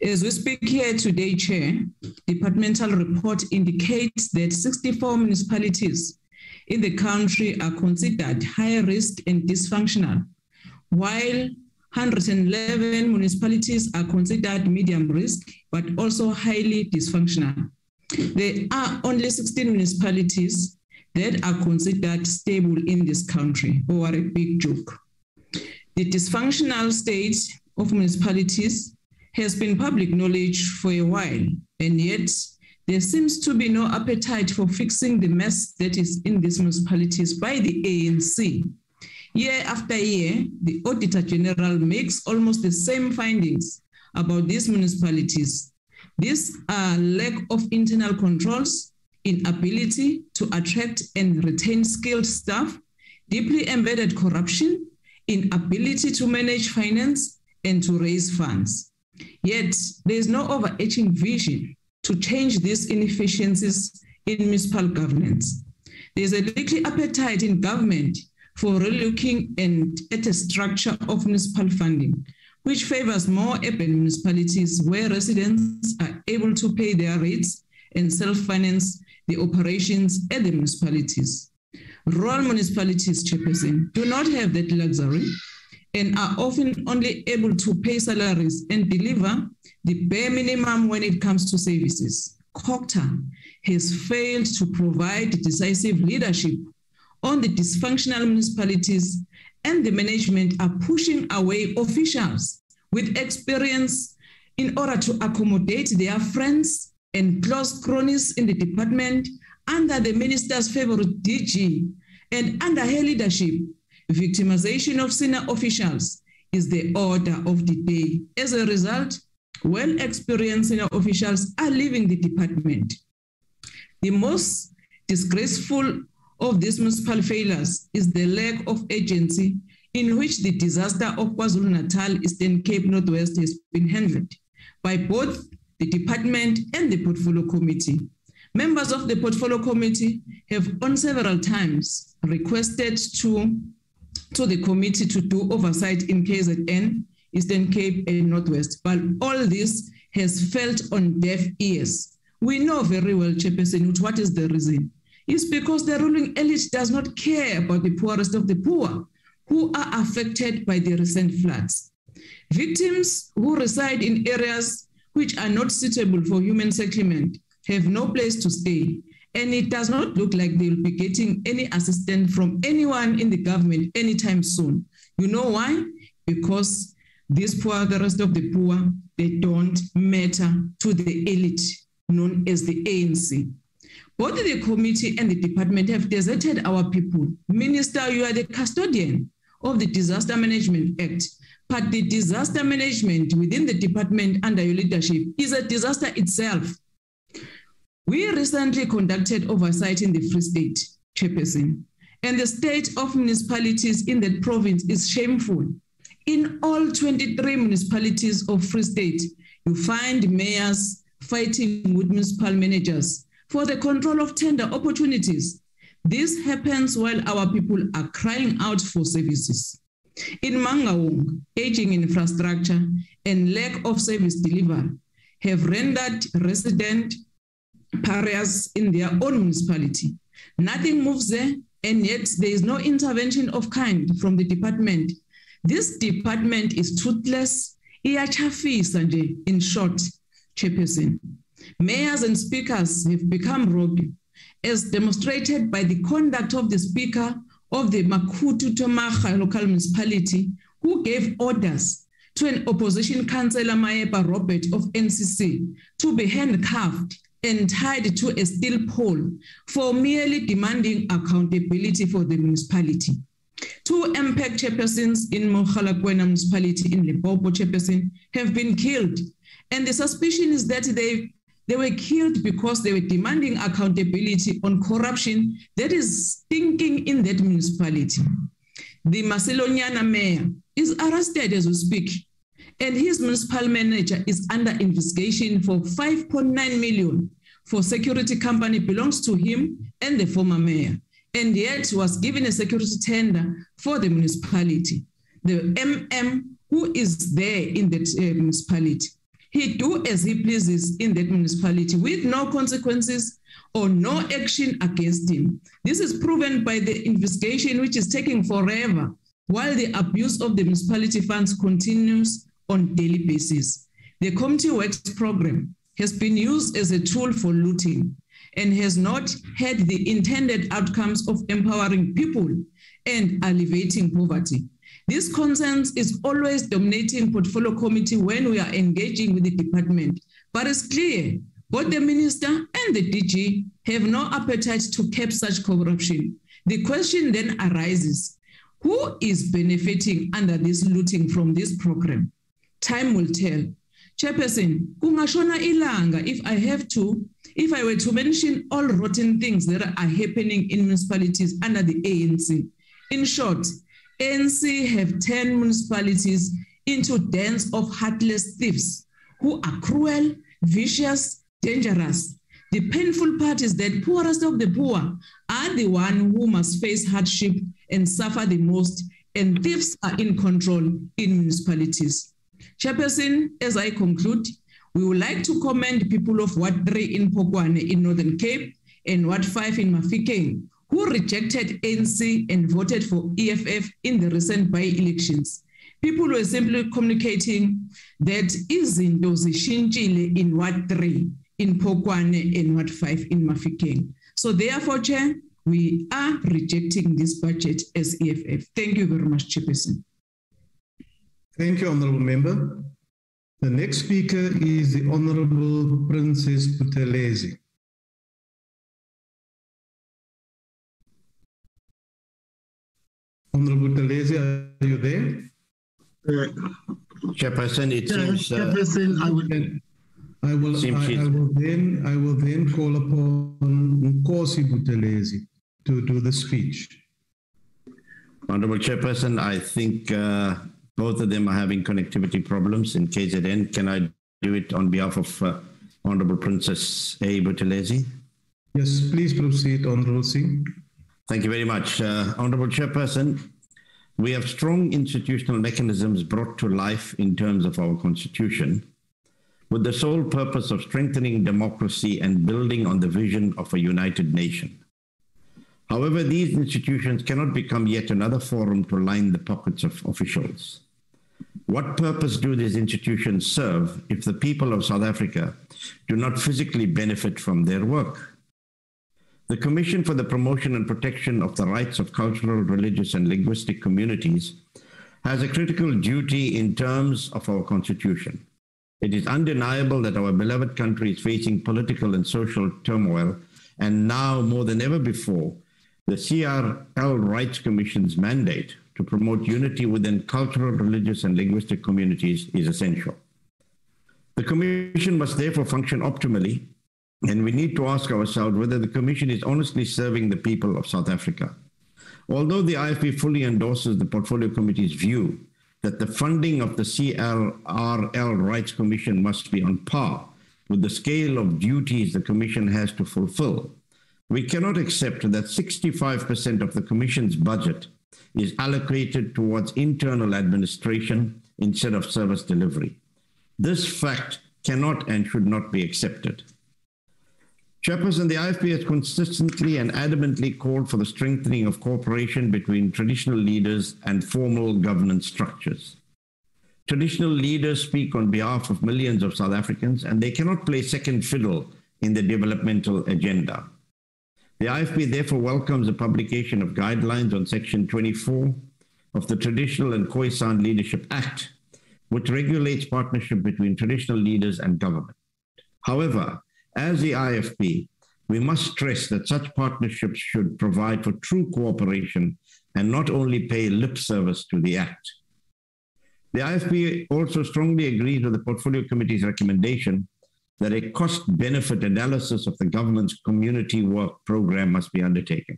As we speak here today, Chair, departmental report indicates that 64 municipalities in the country are considered high risk and dysfunctional, while 111 municipalities are considered medium risk, but also highly dysfunctional. There are only 16 municipalities that are considered stable in this country, oh, or a big joke. The dysfunctional state of municipalities has been public knowledge for a while, and yet there seems to be no appetite for fixing the mess that is in these municipalities by the ANC. Year after year, the Auditor General makes almost the same findings about these municipalities. These are lack of internal controls, inability to attract and retain skilled staff, deeply embedded corruption, inability to manage finance, and to raise funds. Yet, there is no overarching vision to change these inefficiencies in municipal governance. There's a little appetite in government for relooking and at a structure of municipal funding, which favors more urban municipalities where residents are able to pay their rates and self-finance the operations at the municipalities. Rural municipalities, Chairperson, do not have that luxury and are often only able to pay salaries and deliver the bare minimum when it comes to services. COGTA has failed to provide decisive leadership on the dysfunctional municipalities and the management are pushing away officials with experience in order to accommodate their friends and close cronies in the department under the minister's favorite DG and under her leadership. Victimization of senior officials is the order of the day. As a result, well experienced senior officials are leaving the department. The most disgraceful of these municipal failures is the lack of agency in which the disaster of KwaZulu-Natal Eastern Cape Northwest has been handled by both the department and the portfolio committee. Members of the portfolio committee have on several times requested to, to the committee to do oversight in KZN, Eastern Cape and Northwest, but all this has felt on deaf ears. We know very well, Chairperson, what is the reason? It's because the ruling elite does not care about the poorest of the poor who are affected by the recent floods. Victims who reside in areas which are not suitable for human settlement have no place to stay. And it does not look like they'll be getting any assistance from anyone in the government anytime soon. You know why? Because these poor, the rest of the poor, they don't matter to the elite known as the ANC. Both the committee and the department have deserted our people. Minister, you are the custodian of the Disaster Management Act, but the disaster management within the department under your leadership is a disaster itself. We recently conducted oversight in the Free State, Chairperson, and the state of municipalities in that province is shameful. In all 23 municipalities of Free State, you find mayors fighting with municipal managers for the control of tender opportunities. This happens while our people are crying out for services. In Mangaung, aging infrastructure and lack of service delivery have rendered resident pariahs in their own municipality. Nothing moves there, and yet there is no intervention of kind from the department. This department is toothless, iyachafisa nje, in short, chairperson. Mayors and speakers have become rogue, as demonstrated by the conduct of the speaker of the Makhuduthamaga local municipality, who gave orders to an opposition councillor Maepa Robert of NCC to be handcuffed and tied to a steel pole for merely demanding accountability for the municipality. Two MPAC chairpersons in Mogalakwena municipality in Limpopo chairperson have been killed. And the suspicion is that they, they were killed because they were demanding accountability on corruption that is stinking in that municipality. The Maceloniana mayor is arrested as we speak and his municipal manager is under investigation for 5.9 million for security company belongs to him and the former mayor and yet was given a security tender for the municipality the mm who is there in that uh, municipality he do as he pleases in that municipality with no consequences or no action against him this is proven by the investigation which is taking forever while the abuse of the municipality funds continues on daily basis. The community works program has been used as a tool for looting and has not had the intended outcomes of empowering people and alleviating poverty. This concern is always dominating portfolio committee when we are engaging with the department, but it's clear both the minister and the DG have no appetite to cap such corruption. The question then arises, who is benefiting under this looting from this program? time will tell. Chairperson, kungashona ilanga if I have to, if I were to mention all rotten things that are happening in municipalities under the ANC. In short, ANC have turned municipalities into dens of heartless thieves who are cruel, vicious, dangerous. The painful part is that poorest of the poor are the one who must face hardship and suffer the most, and thieves are in control in municipalities. Chairperson, as I conclude, we would like to commend people of Ward 3 in Polokwane in Northern Cape and Ward 5 in Mafikeng who rejected ANC and voted for EFF in the recent by-elections. People were simply communicating that izinto zishintshile in Ward 3 in Polokwane and Ward 5 in Mafikeng. So therefore, Chair, we are rejecting this budget as EFF. Thank you very much, Chairperson. Thank you, Honorable Member. The next speaker is the Honorable Princess Buthelezi. Honorable Buthelezi, are you there? Uh, Chairperson, it yeah, seems. Uh, Chairperson, I would. I will, I, I, will then I will then call upon Nkosi Buthelezi to do the speech. Honorable Chairperson, I think uh, both of them are having connectivity problems in KZN. Can I do it on behalf of uh, Honorable Princess A. Buthelezi? Yes, please proceed, Honorable Singh. Thank you very much. Uh, Honorable Chairperson, we have strong institutional mechanisms brought to life in terms of our Constitution with the sole purpose of strengthening democracy and building on the vision of a united nation. However, these institutions cannot become yet another forum to line the pockets of officials. What purpose do these institutions serve if the people of South Africa do not physically benefit from their work? The Commission for the Promotion and Protection of the Rights of Cultural, Religious, and Linguistic Communities has a critical duty in terms of our Constitution. It is undeniable that our beloved country is facing political and social turmoil, and now more than ever before, the CRL Rights Commission's mandate to promote unity within cultural, religious, and linguistic communities is essential. The Commission must therefore function optimally, and we need to ask ourselves whether the Commission is honestly serving the people of South Africa. Although the IFP fully endorses the Portfolio Committee's view that the funding of the CRL Rights Commission must be on par with the scale of duties the Commission has to fulfill, we cannot accept that 65% of the Commission's budget is allocated towards internal administration instead of service delivery. This fact cannot and should not be accepted. Chairperson, the IFP has consistently and adamantly called for the strengthening of cooperation between traditional leaders and formal governance structures. Traditional leaders speak on behalf of millions of South Africans, and they cannot play second fiddle in the developmental agenda. The IFP therefore welcomes the publication of guidelines on Section 24 of the Traditional and Khoisan Leadership Act, which regulates partnership between traditional leaders and government. However, as the IFP, we must stress that such partnerships should provide for true cooperation and not only pay lip service to the Act. The IFP also strongly agrees with the Portfolio Committee's recommendation that a cost benefit analysis of the government's community work program must be undertaken.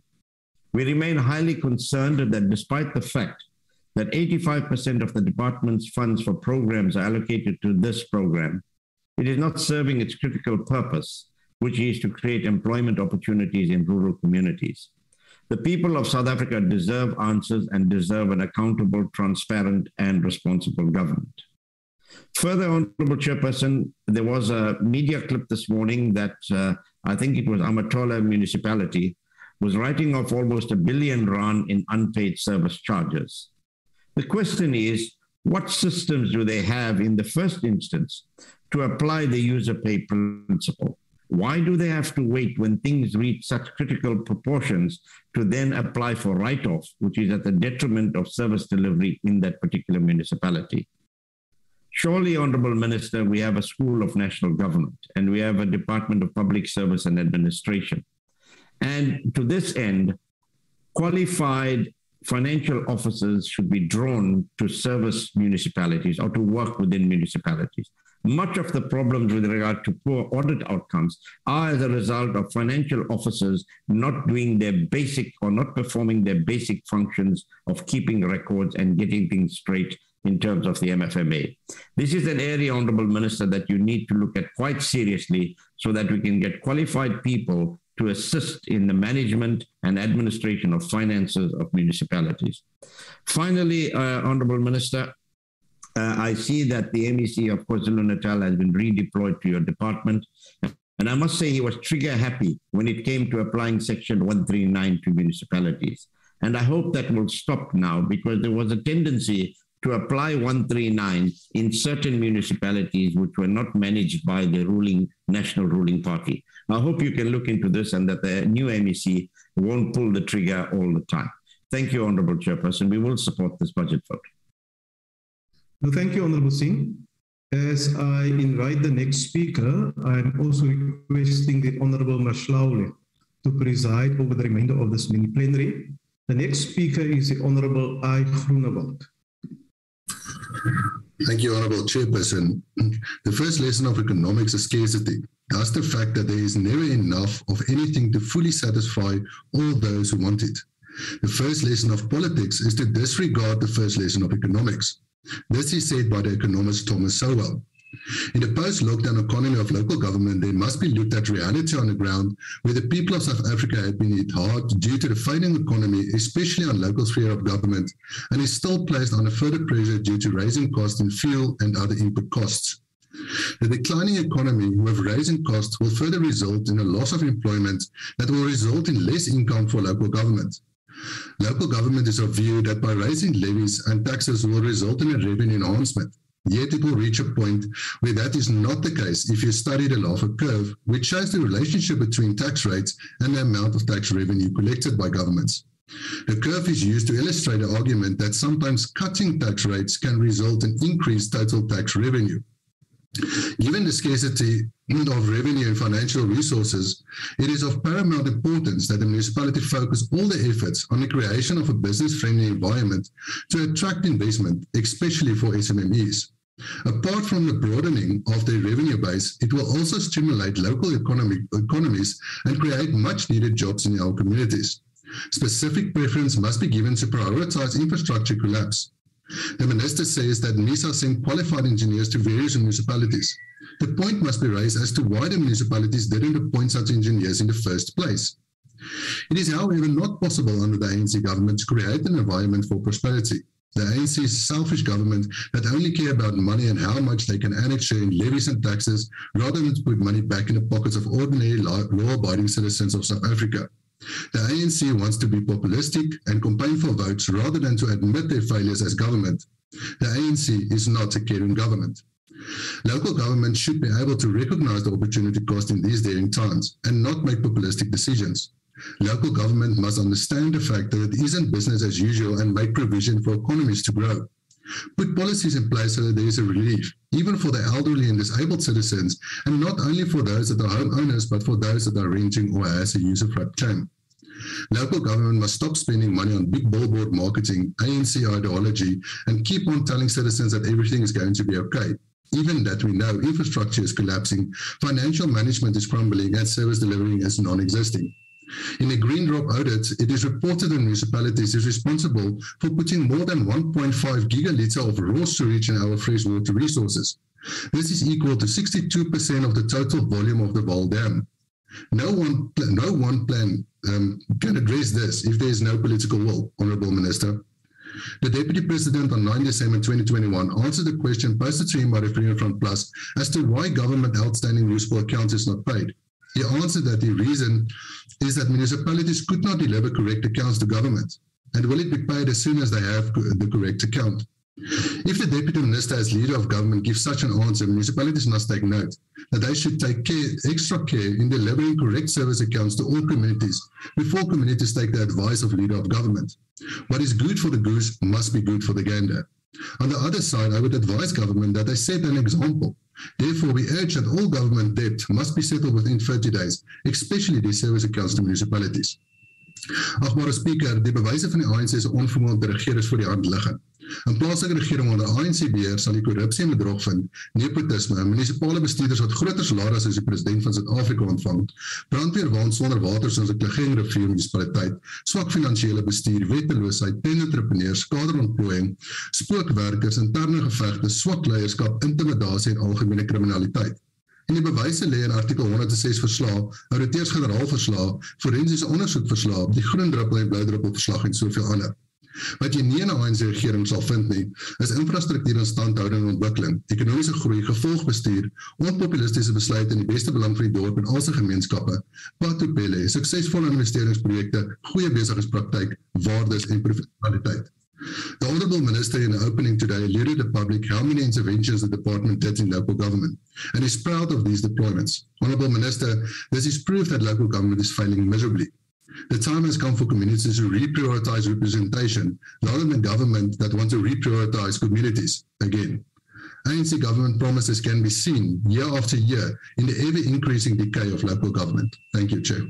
We remain highly concerned that despite the fact that 85% of the department's funds for programs are allocated to this program, it is not serving its critical purpose, which is to create employment opportunities in rural communities. The people of South Africa deserve answers and deserve an accountable, transparent, and responsible government. Further, Honorable Chairperson, there was a media clip this morning that uh, I think it was Amatola Municipality was writing off almost a billion rand in unpaid service charges. The question is, what systems do they have in the first instance to apply the user pay principle? Why do they have to wait when things reach such critical proportions to then apply for write off, which is at the detriment of service delivery in that particular municipality? Surely, Honorable Minister, we have a School of National Government and we have a Department of Public Service and Administration. And to this end, qualified financial officers should be drawn to service municipalities or to work within municipalities. Much of the problems with regard to poor audit outcomes are as a result of financial officers not doing their basic or not performing their basic functions of keeping records and getting things straight in terms of the MFMA. This is an area, Honorable Minister, that you need to look at quite seriously so that we can get qualified people to assist in the management and administration of finances of municipalities. Finally, uh, Honorable Minister, uh, I see that the MEC of KwaZulu-Natal has been redeployed to your department. And I must say he was trigger happy when it came to applying Section 139 to municipalities. And I hope that will stop now because there was a tendency to apply 139 in certain municipalities which were not managed by the ruling national ruling party. I hope you can look into this and that the new MEC won't pull the trigger all the time. Thank you, Honorable Chairperson. We will support this budget vote. Well, thank you, Honorable Singh. As I invite the next speaker, I'm also requesting the Honorable Mashlaule to preside over the remainder of this mini plenary. The next speaker is the Honorable I. Groenewald. Thank you, Honorable Chairperson. The first lesson of economics is scarcity, thus the fact that there is never enough of anything to fully satisfy all those who want it. The first lesson of politics is to disregard the first lesson of economics. This is said by the economist Thomas Sowell. In the post-lockdown economy of local government, there must be looked at reality on the ground where the people of South Africa have been hit hard due to the failing economy, especially on local sphere of government, and is still placed under further pressure due to rising costs in fuel and other input costs. The declining economy with rising costs will further result in a loss of employment that will result in less income for local government. Local government is of view that by raising levies and taxes will result in a revenue enhancement. Yet it will reach a point where that is not the case if you study the Laffer curve, which shows the relationship between tax rates and the amount of tax revenue collected by governments. The curve is used to illustrate the argument that sometimes cutting tax rates can result in increased total tax revenue. Given the scarcity of revenue and financial resources, it is of paramount importance that the municipality focus all the efforts on the creation of a business-friendly environment to attract investment, especially for SMMEs. Apart from the broadening of their revenue base, it will also stimulate local economies and create much needed jobs in our communities. Specific preference must be given to prioritize infrastructure collapse. The minister says that MISA sent qualified engineers to various municipalities. The point must be raised as to why the municipalities didn't appoint such engineers in the first place. It is, however, not possible under the ANC government to create an environment for prosperity. The ANC is a selfish government that only care about money and how much they can annex in levies and taxes rather than put money back in the pockets of ordinary law-abiding citizens of South Africa. The ANC wants to be populistic and campaign for votes rather than to admit their failures as government. The ANC is not a caring government. Local government should be able to recognize the opportunity cost in these daring times and not make populistic decisions. Local government must understand the fact that it isn't business as usual and make provision for economies to grow. Put policies in place so that there is a relief, even for the elderly and disabled citizens, and not only for those that are homeowners, but for those that are renting or as a user flood claim. Local government must stop spending money on big billboard marketing, ANC ideology, and keep on telling citizens that everything is going to be okay. Even that we know infrastructure is collapsing, financial management is crumbling, and service delivery is non existing. In a green drop audit, it is reported that municipalities is responsible for putting more than 1.5 gigaliter of raw sewage in our freshwater resources. This is equal to 62% of the total volume of the Vaal Dam. No one, no one plan um, can address this if there is no political will, Honourable Minister. The Deputy President on 9 December 2021 answered the question posted to him by the Freedom Front Plus as to why government outstanding municipal accounts is not paid. He answered that the reason is that municipalities could not deliver correct accounts to government. And will it be paid as soon as they have the correct account? If the Deputy Minister as leader of government gives such an answer, municipalities must take note that they should take care, extra care in delivering correct service accounts to all communities before communities take the advice of leader of government. What is good for the goose must be good for the gander. On the other side, I would advise government that they set an example. Therefore, we urge that all government debt must be settled within 30 days, especially the service accounts to municipalities. Agbare speaker, die bewyse van die ANC se onvermoë om te regeer is voor die hand liggend. In plaaslike regering onder ANC beheer sal die korrupsie en bedrog vind, nepotisme, munisipale bestuurders wat groter salaris as die president van Suid-Afrika ontvang, brandweerwaans sonder water soos 'n Klegeng rivier munisipaliteit, swak finansiële bestuur, wetteloosheid, tenentrepreneurs, kaderontplooiing, spookwerkers, interne gevegte, swak leierskap, intimidasie en algemene kriminaliteit. En die bewyse lê in artikel 106 verslae, ouditeurs-generaal verslae, forensiese ondersoek verslae, die groen druppel en blou druppel verslag en soveel ander. Wat jy nie in 'n ANC regering sal vind nie, is infrastruktuur en standhouding en ontwikkeling, ekonomiese groei, gevolgbestuur, onpopulistiese besluite in die beste belang van die dorp en al sy gemeenskappe, patopelle, suksesvolle investeringsprojekte, goeie besigheidspraktyk, waardes en professionaliteit. The Honourable Minister in the opening today alluded the public how many interventions the department did in local government and is proud of these deployments. Honourable Minister, this is proof that local government is failing miserably. The time has come for communities to reprioritize representation rather than government that want to reprioritize communities again. ANC government promises can be seen year after year in the ever increasing decay of local government. Thank you, Chair.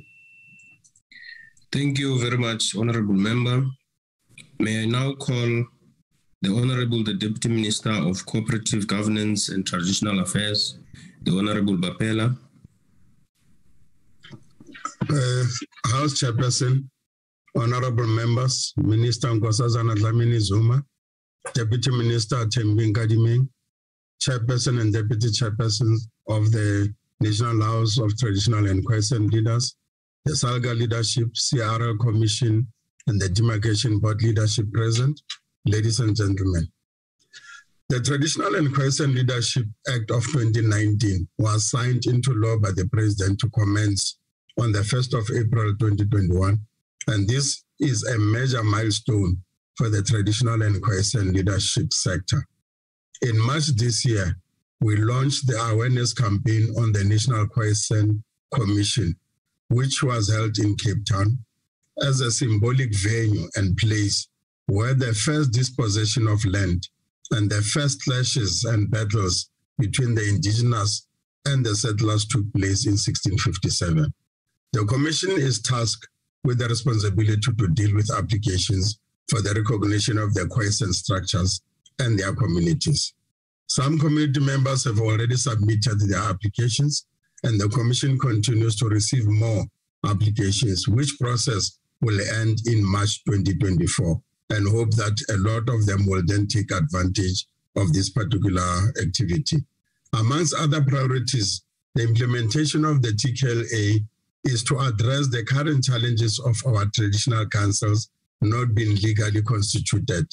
Thank you very much, Honorable Member. May I now call the Honorable the Deputy Minister of Cooperative Governance and Traditional Affairs, the Honorable Bapela, Uh, House Chairperson, honorable members, Minister Nkosazana Dlamini Zuma, Deputy Minister Thembi Nkadimeng, Chairperson and Deputy Chairperson of the National House of Traditional and Khoisan Leaders, the SALGA leadership, CRL Commission, and the Demarcation Board leadership present, ladies and gentlemen. The Traditional and Khoisan Leadership Act of 2019 was signed into law by the President to commence on the 1st of April 2021, and this is a major milestone for the traditional and Khoisan leadership sector. In March this year, we launched the awareness campaign on the National Khoisan Commission, which was held in Cape Town as a symbolic venue and place where the first dispossession of land and the first clashes and battles between the indigenous and the settlers took place in 1657. The Commission is tasked with the responsibility to deal with applications for the recognition of the Khoisan structures and their communities. Some community members have already submitted their applications, and the Commission continues to receive more applications, which process will end in March 2024, and hope that a lot of them will then take advantage of this particular activity. Amongst other priorities, the implementation of the TKLA is to address the current challenges of our traditional councils not being legally constituted.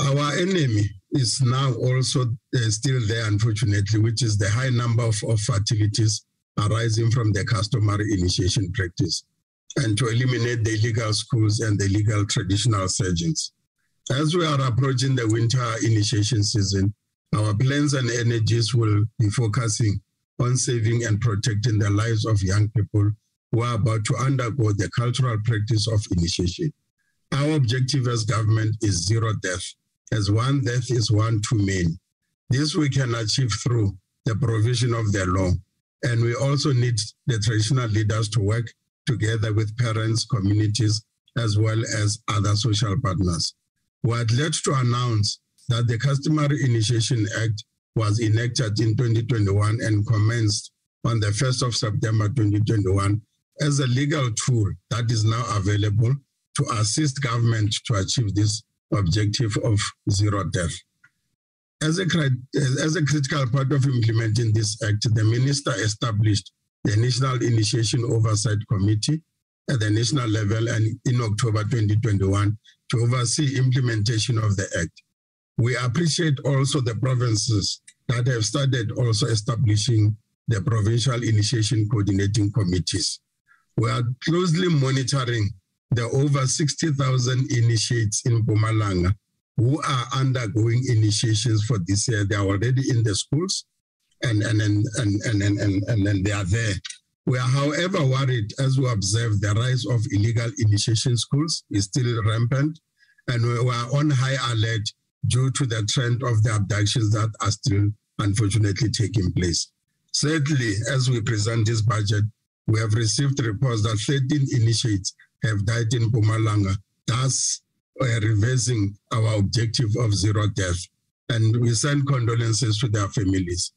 Our enemy is now also uh, still there, unfortunately, which is the high number of, of activities arising from the customary initiation practice and to eliminate the illegal schools and the illegal traditional surgeons. As we are approaching the winter initiation season, our plans and energies will be focusing on saving and protecting the lives of young people who are about to undergo the cultural practice of initiation. Our objective as government is zero death, as one death is one too many. This we can achieve through the provision of the law. And we also need the traditional leaders to work together with parents, communities, as well as other social partners. We are glad to announce that the Customary Initiation Act was enacted in 2021 and commenced on the 1st of September 2021 as a legal tool that is now available to assist government to achieve this objective of zero death. As a, as a critical part of implementing this act, the minister established the National Initiation Oversight Committee at the national level and in October 2021 to oversee implementation of the act. We appreciate also the provinces that have started also establishing the provincial initiation coordinating committees. We are closely monitoring the over 60,000 initiates in Mpumalanga who are undergoing initiations for this year. They are already in the schools and, and, and, and, and, and, and, and, and they are there. We are, however, worried as we observe the rise of illegal initiation schools is still rampant, and we are on high alert due to the trend of the abductions that are still unfortunately taking place. Sadly, as we present this budget, we have received reports that 13 initiates have died in Mpumalanga, thus uh, reversing our objective of zero death. And we send condolences to their families.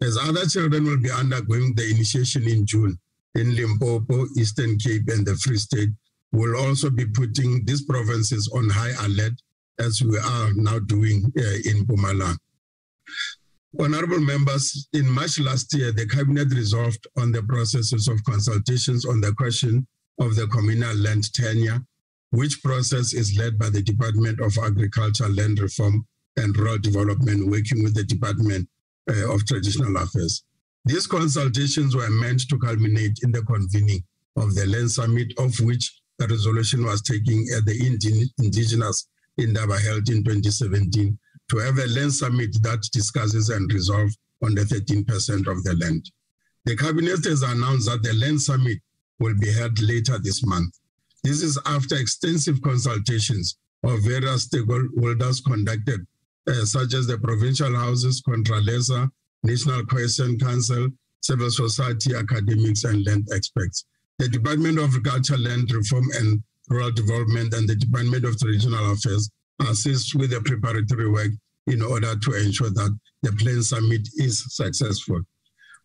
As other children will be undergoing the initiation in June in Limpopo, Eastern Cape, and the Free State, we'll also be putting these provinces on high alert as we are now doing uh, in Mpumalanga. Honorable members, in March last year, the Cabinet resolved on the processes of consultations on the question of the communal land tenure, which process is led by the Department of Agriculture, Land Reform, and Rural Development, working with the Department uh, of Traditional Affairs. These consultations were meant to culminate in the convening of the Land Summit, of which a resolution was taken at the Indigenous Indaba held in 2017 to have a land summit that discusses and resolves on the 13% of the land. The cabinet has announced that the land summit will be held later this month. This is after extensive consultations of various stakeholders conducted, uh, such as the provincial houses, Contralesa, National Khoisan Council, civil society, academics, and land experts. The Department of Agriculture, Land Reform and Rural Development and the Department of Traditional Affairs assist with the preparatory work in order to ensure that the planned summit is successful.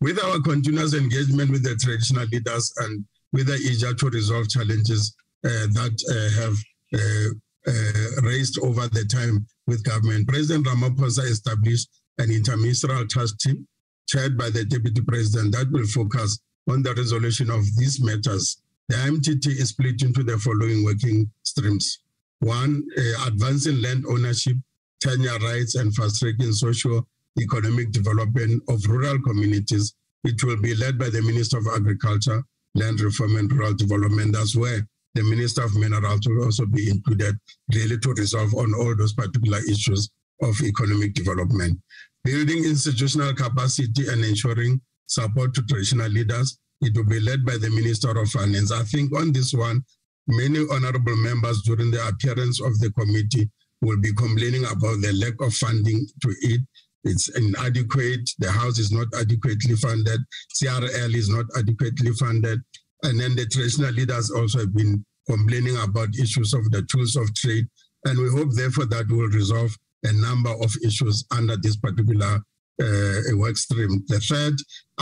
With our continuous engagement with the traditional leaders and with the IJA to resolve challenges uh, that uh, have uh, uh, raised over the time with government. President Ramaphosa established an interministerial task team chaired by the Deputy President that will focus on the resolution of these matters. The MTT is split into the following working streams. One, uh, advancing land ownership, tenure rights, and fast-tracking socio-economic development of rural communities. It will be led by the Minister of Agriculture, Land Reform and Rural Development. That's where the Minister of Minerals will also be included, really to resolve on all those particular issues of economic development. Building institutional capacity and ensuring support to traditional leaders, it will be led by the Minister of Finance. I think on this one, many honorable members during the appearance of the committee will be complaining about the lack of funding to it. It's inadequate. The house is not adequately funded. CRL is not adequately funded. And then the traditional leaders also have been complaining about issues of the tools of trade. And we hope, therefore, that will resolve a number of issues under this particular uh, work stream. The third,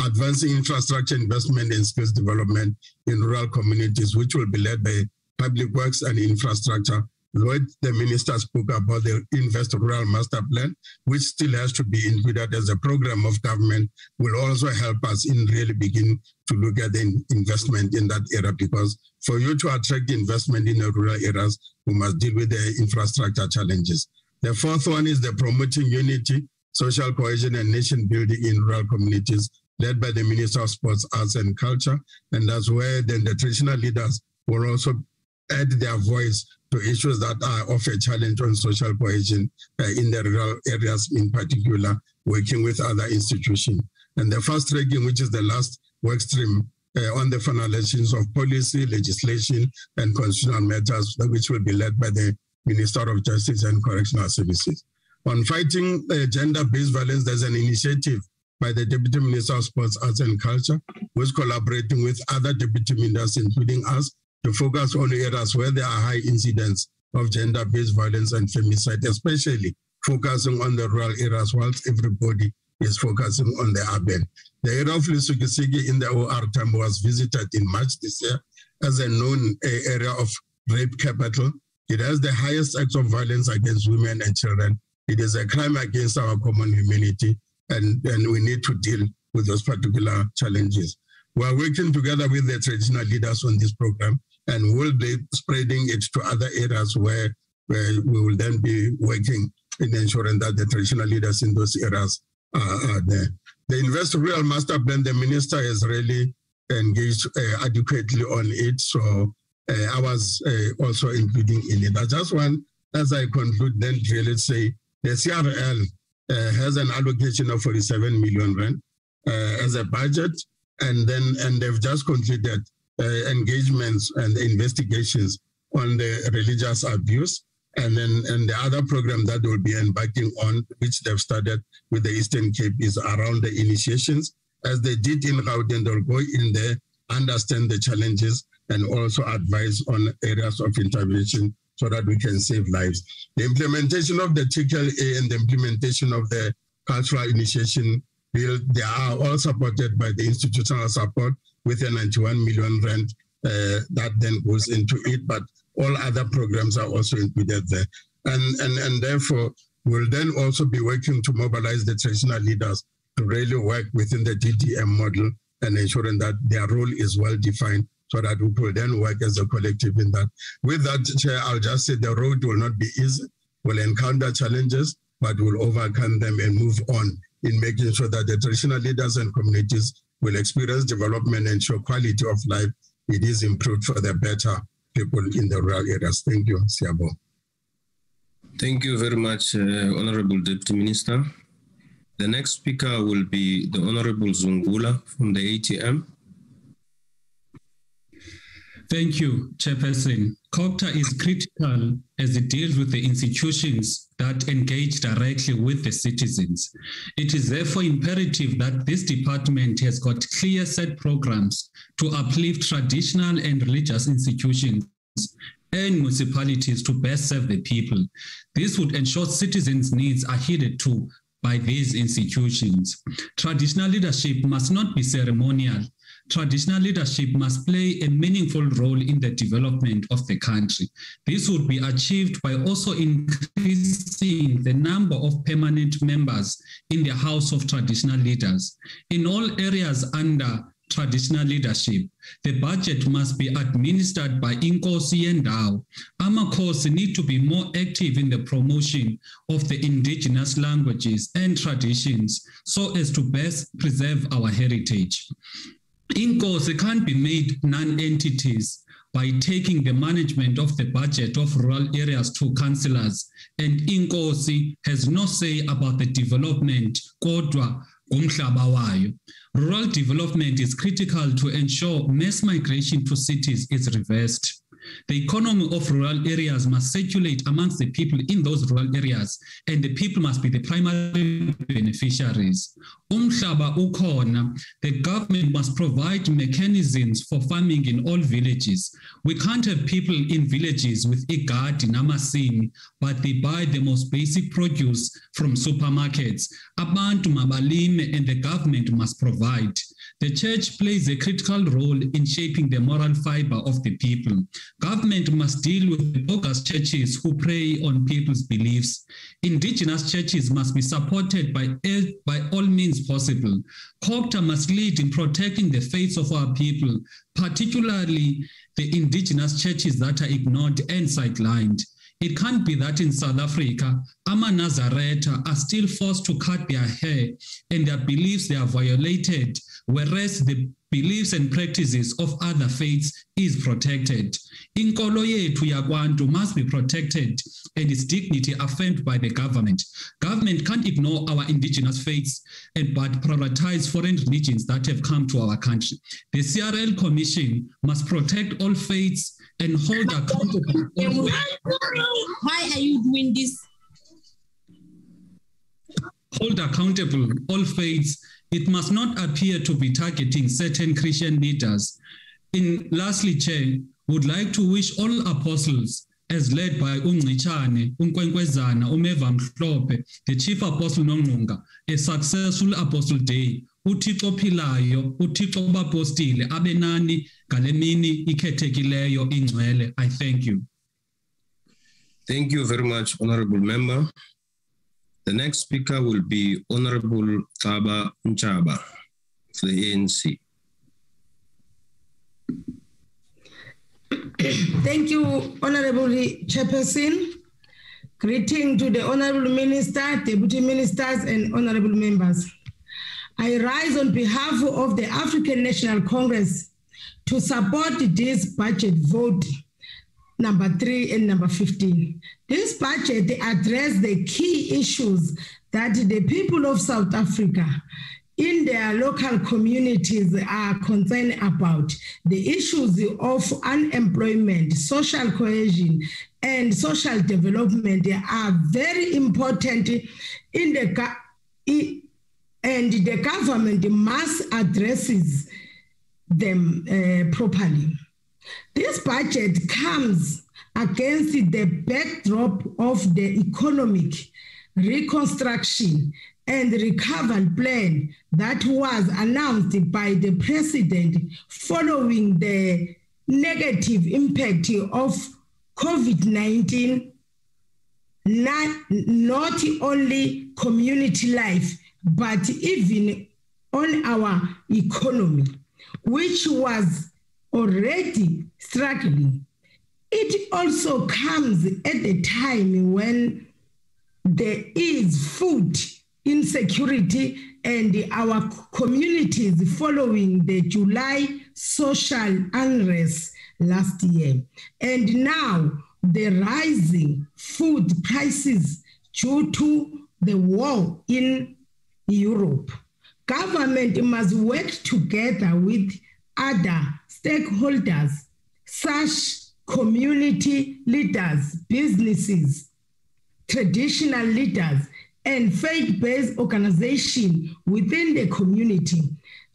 advancing infrastructure investment and skills development in rural communities, which will be led by Public Works and Infrastructure. Lloyd, the minister spoke about the Invest Rural Master Plan, which still has to be included as a program of government, will also help us in really begin to look at the investment in that area because for you to attract investment in the rural areas, we must deal with the infrastructure challenges. The fourth one is the promoting unity, social cohesion, and nation building in rural communities, led by the Minister of Sports, Arts, and Culture. And that's where then the traditional leaders will also add their voice to issues that are of a challenge on social cohesion uh, in the rural areas, in particular, working with other institutions. And the fast tracking, which is the last work stream uh, on the finalizations of policy, legislation, and constitutional matters, which will be led by the Minister of Justice and Correctional Services. On fighting uh, gender-based violence, there's an initiative by the Deputy Minister of Sports, Arts and Culture, who is collaborating with other deputy ministers, including us, to focus on areas where there are high incidents of gender-based violence and femicide, especially focusing on the rural areas, whilst everybody is focusing on the urban. The area of Lusikisiki in the OR Tambo was visited in March this year as a known uh, area of rape capital it has the highest acts of violence against women and children. It is a crime against our common humanity, and, and we need to deal with those particular challenges. We are working together with the traditional leaders on this program, and we'll be spreading it to other areas where, where we will then be working in ensuring that the traditional leaders in those areas are, are there. The Invest Rural Master Plan, the minister has really engaged uh, adequately on it. So uh, I was uh, also including in it. I just want, as I conclude, then really say the CRL uh, has an allocation of 47 million rand as a budget, and then and they've just completed engagements and investigations on the religious abuse and then and the other program that will be embarking on, which they've started with the Eastern Cape, is around the initiations. As they did in Gauteng, they'll go in there, understand the challenges, and also advise on areas of intervention so that we can save lives. The implementation of the TKLA and the implementation of the cultural initiation bill, they are all supported by the institutional support with a 91 million rand uh, that then goes into it, but all other programs are also included there. And, and, and therefore, we'll then also be working to mobilize the traditional leaders to really work within the DDM model and ensuring that their role is well defined that we could then work as a collective in that. With that, Chair, I'll just say the road will not be easy. We'll encounter challenges, but we'll overcome them and move on in making sure that the traditional leaders and communities will experience development and show quality of life. It is improved for the better people in the rural areas. Thank you, Siabo. Thank you very much, uh, Honorable Deputy Minister. The next speaker will be the Honorable Zungula from the ATM. Thank you, Chairperson. COGTA is critical as it deals with the institutions that engage directly with the citizens. It is therefore imperative that this department has got clear set programs to uplift traditional and religious institutions and municipalities to best serve the people. This would ensure citizens' needs are heeded to by these institutions. Traditional leadership must not be ceremonial traditional leadership must play a meaningful role in the development of the country. This would be achieved by also increasing the number of permanent members in the House of Traditional Leaders. In all areas under traditional leadership. The budget must be administered by Inkosi Yendao. Amakhosi need to be more active in the promotion of the indigenous languages and traditions so as to best preserve our heritage. Inkosi can't be made non-entities by taking the management of the budget of rural areas to councillors and Inkosi has no say about the development kodwa umhlaba wayo Rural development is critical to ensure mass migration to cities is reversed. The economy of rural areas must circulate amongst the people in those rural areas, and the people must be the primary beneficiaries. Umhlaba ukhona, the government must provide mechanisms for farming in all villages. We can't have people in villages with igadi namasini, but they buy the most basic produce from supermarkets. Abantu mabalime and the government must provide. The church plays a critical role in shaping the moral fiber of the people. Government must deal with bogus churches who prey on people's beliefs. Indigenous churches must be supported by, by all means possible. COGTA must lead in protecting the faiths of our people, particularly the indigenous churches that are ignored and sidelined. It can't be that in South Africa, Ama are still forced to cut their hair and their beliefs they are violated, whereas the beliefs and practices of other faiths is protected. Inkolo yethu yakwantu must be protected and its dignity affirmed by the government. Government can't ignore our indigenous faiths and but prioritize foreign religions that have come to our country. The CRL Commission must protect all faiths and hold accountable. Why are you doing this? Hold accountable all faiths. It must not appear to be targeting certain Christian leaders. In lastly, Chair, would like to wish all apostles as led by Ungcichane, Unkwenkwezana, Umeva Mhlophe, the chief apostle Nongunga, a successful apostle day. uthixo ophilayo uthixo obapostile abenani ngale mini ikhethekileyo i thank you thank you very much honorable member the next speaker will be honorable Taba Nchaba for the ANC Thank you, Honorable Chairperson. Greeting to the Honorable Minister, Deputy Ministers, and Honorable Members. I rise on behalf of the African National Congress to support this budget vote number three and number 15. This budget address the key issues that the people of South Africa in their local communities are concerned about the issues of unemployment, social cohesion, and social development are very important in the and the government must addresses them uh, properly. This budget comes against the backdrop of the economic reconstruction and recovery plan that was announced by the president following the negative impact of COVID-19 not, not only community life but even on our economy which was already struggling it also comes at a time when there is food insecurity and our communities following the July social unrest last year. And now the rising food prices due to the war in Europe. Government must work together with other stakeholders, such community leaders, businesses, traditional leaders, and faith-based organizations within the community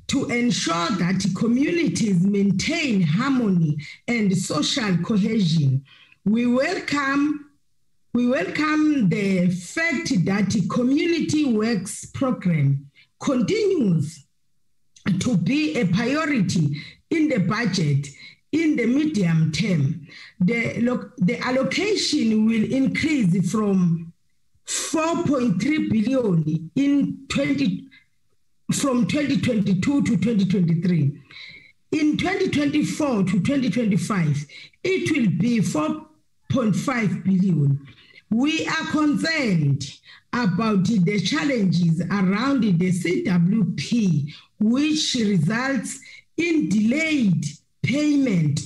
to ensure that communities maintain harmony and social cohesion. We welcome we welcome the fact that the community works program continues to be a priority in the budget in the medium term. The, the allocation will increase from 4.3 billion in 20 from 2022 to 2023. In 2024 to 2025, it will be 4.5 billion. We are concerned about the challenges around the CWP, which results in delayed payment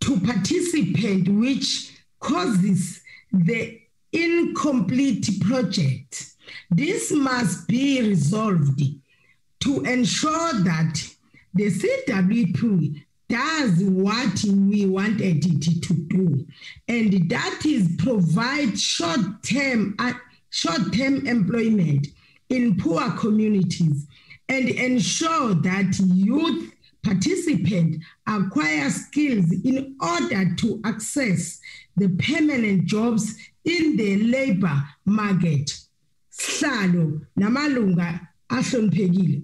to participant, which causes the incomplete project. This must be resolved to ensure that the CWP does what we wanted it to do, and that is provide short-term short-term employment in poor communities and ensure that youth participants acquire skills in order to access the permanent jobs in the labor market. Sihlalo namalunga ahloniphekile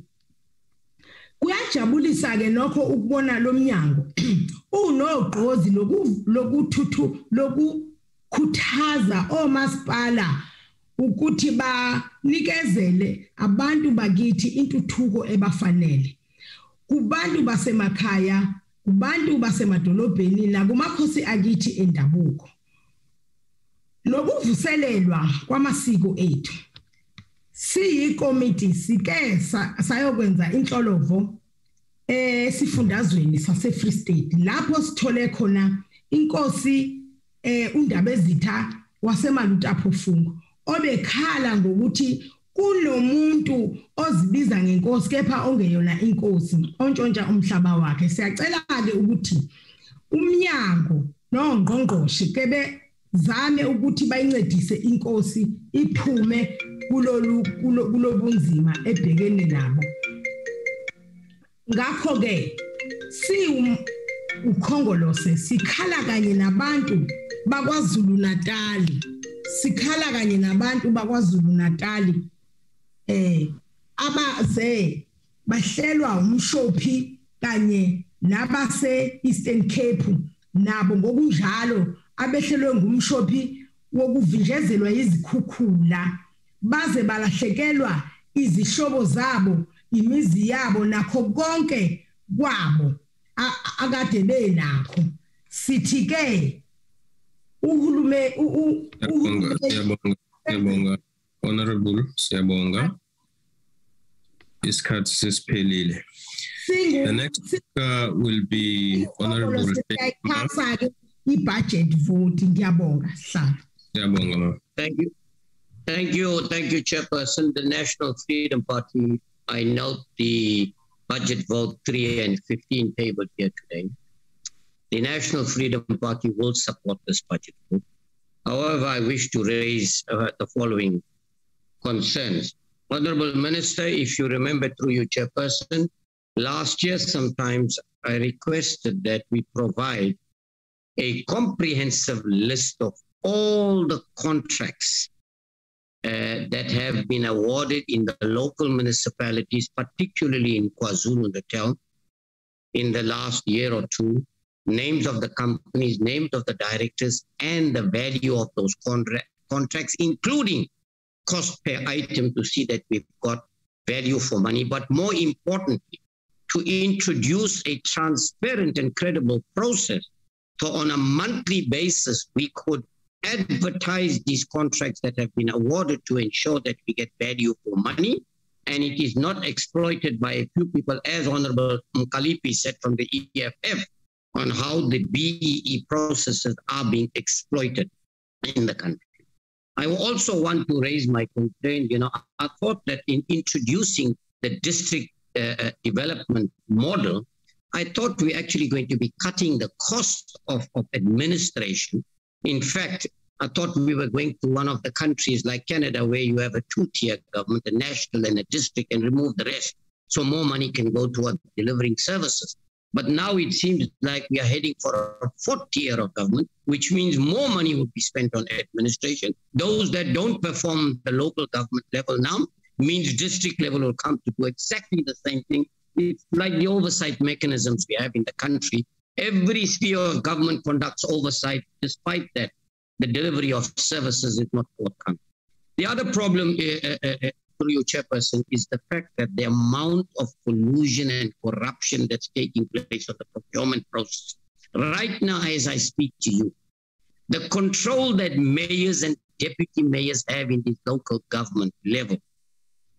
kuyajabulisa ke nokho ukubona lo mnyango unogqozi lokuthuthu lokukhuthaza omasipala ukuthi banikezele abantu bakithi intuthuko ebafanele. Kubantu basemakhaya kubantu basemadolobheni nakumakhosi akithi endabuko. Nokuvuselelwa kwamasiko ethu. Siyikomiti sike sayokwenza inhlolovo esifundazweni sase Free State lapho sithole khona inkosi eh undaba ezitha wasemaluta phofungo obekhala ngokuthi kunomuntu ozibiza ngenkosi kepha ongeyona inkosi ontshontsha umhlaba wakhe. Siyacela ke ukuthi umnyango nongqongqoshe kebe zame ukuthi bayincedise inkosi iphume kulolu kulobunzima ebhekene nabo. Ngakho ke si ukhongolose sikhala kanye nabantu bakwaZulu Natal sikhala kanye nabantu bakwaZulu Natal eh abaze bahlelwa umshophi kanye nabase Eastern Cape nabo ngokunjalo abehlelwe ngumshophi wokuvinjezelwa izikhukhula baze balahlekelwa izihlobo zabo imizi yabo nakho konke kwabo akade benakho. Sithi ke uhulume siyabonga siyabonga honorable siyabonga. Isikhathi sesiphelile. The next speaker will be honorable i-budget vote. Ngiyabonga hlala siyabonga thank you. Thank you. Thank you, Chairperson. The National Freedom Party, I note the budget vote 3 and 15 tabled here today. The National Freedom Party will support this budget. However, I wish to raise uh, the following concerns. Honorable Minister, if you remember through your chairperson, last year sometimes I requested that we provide a comprehensive list of all the contracts uh, that have been awarded in the local municipalities, particularly in KwaZulu-Natal, in the last year or two, names of the companies, names of the directors, and the value of those contra- contracts, including cost per item to see that we've got value for money. But more importantly, to introduce a transparent and credible process so on a monthly basis we could advertise these contracts that have been awarded to ensure that we get value for money and it is not exploited by a few people, as Honorable Mkhaliphi said from the EFF, on how the BEE processes are being exploited in the country. I also want to raise my concern. You know, I thought that in introducing the district uh, uh development model, I thought we're actually going to be cutting the cost of, of administration in fact, I thought we were going to one of the countries like Canada where you have a two-tier government, a national and a district, and remove the rest. So more money can go toward delivering services. But now it seems like we are heading for a fourth tier of government, which means more money would be spent on administration. Those that don't perform the local government level now means district level will come to do exactly the same thing it's like the oversight mechanisms we have in the country. Every sphere of government conducts oversight. Despite that, the delivery of services is not forthcoming. The other problem, uh, uh, uh, through you, Chairperson, is the fact that the amount of collusion and corruption that's taking place on the procurement process. Right now, as I speak to you, the control that mayors and deputy mayors have in the local government level,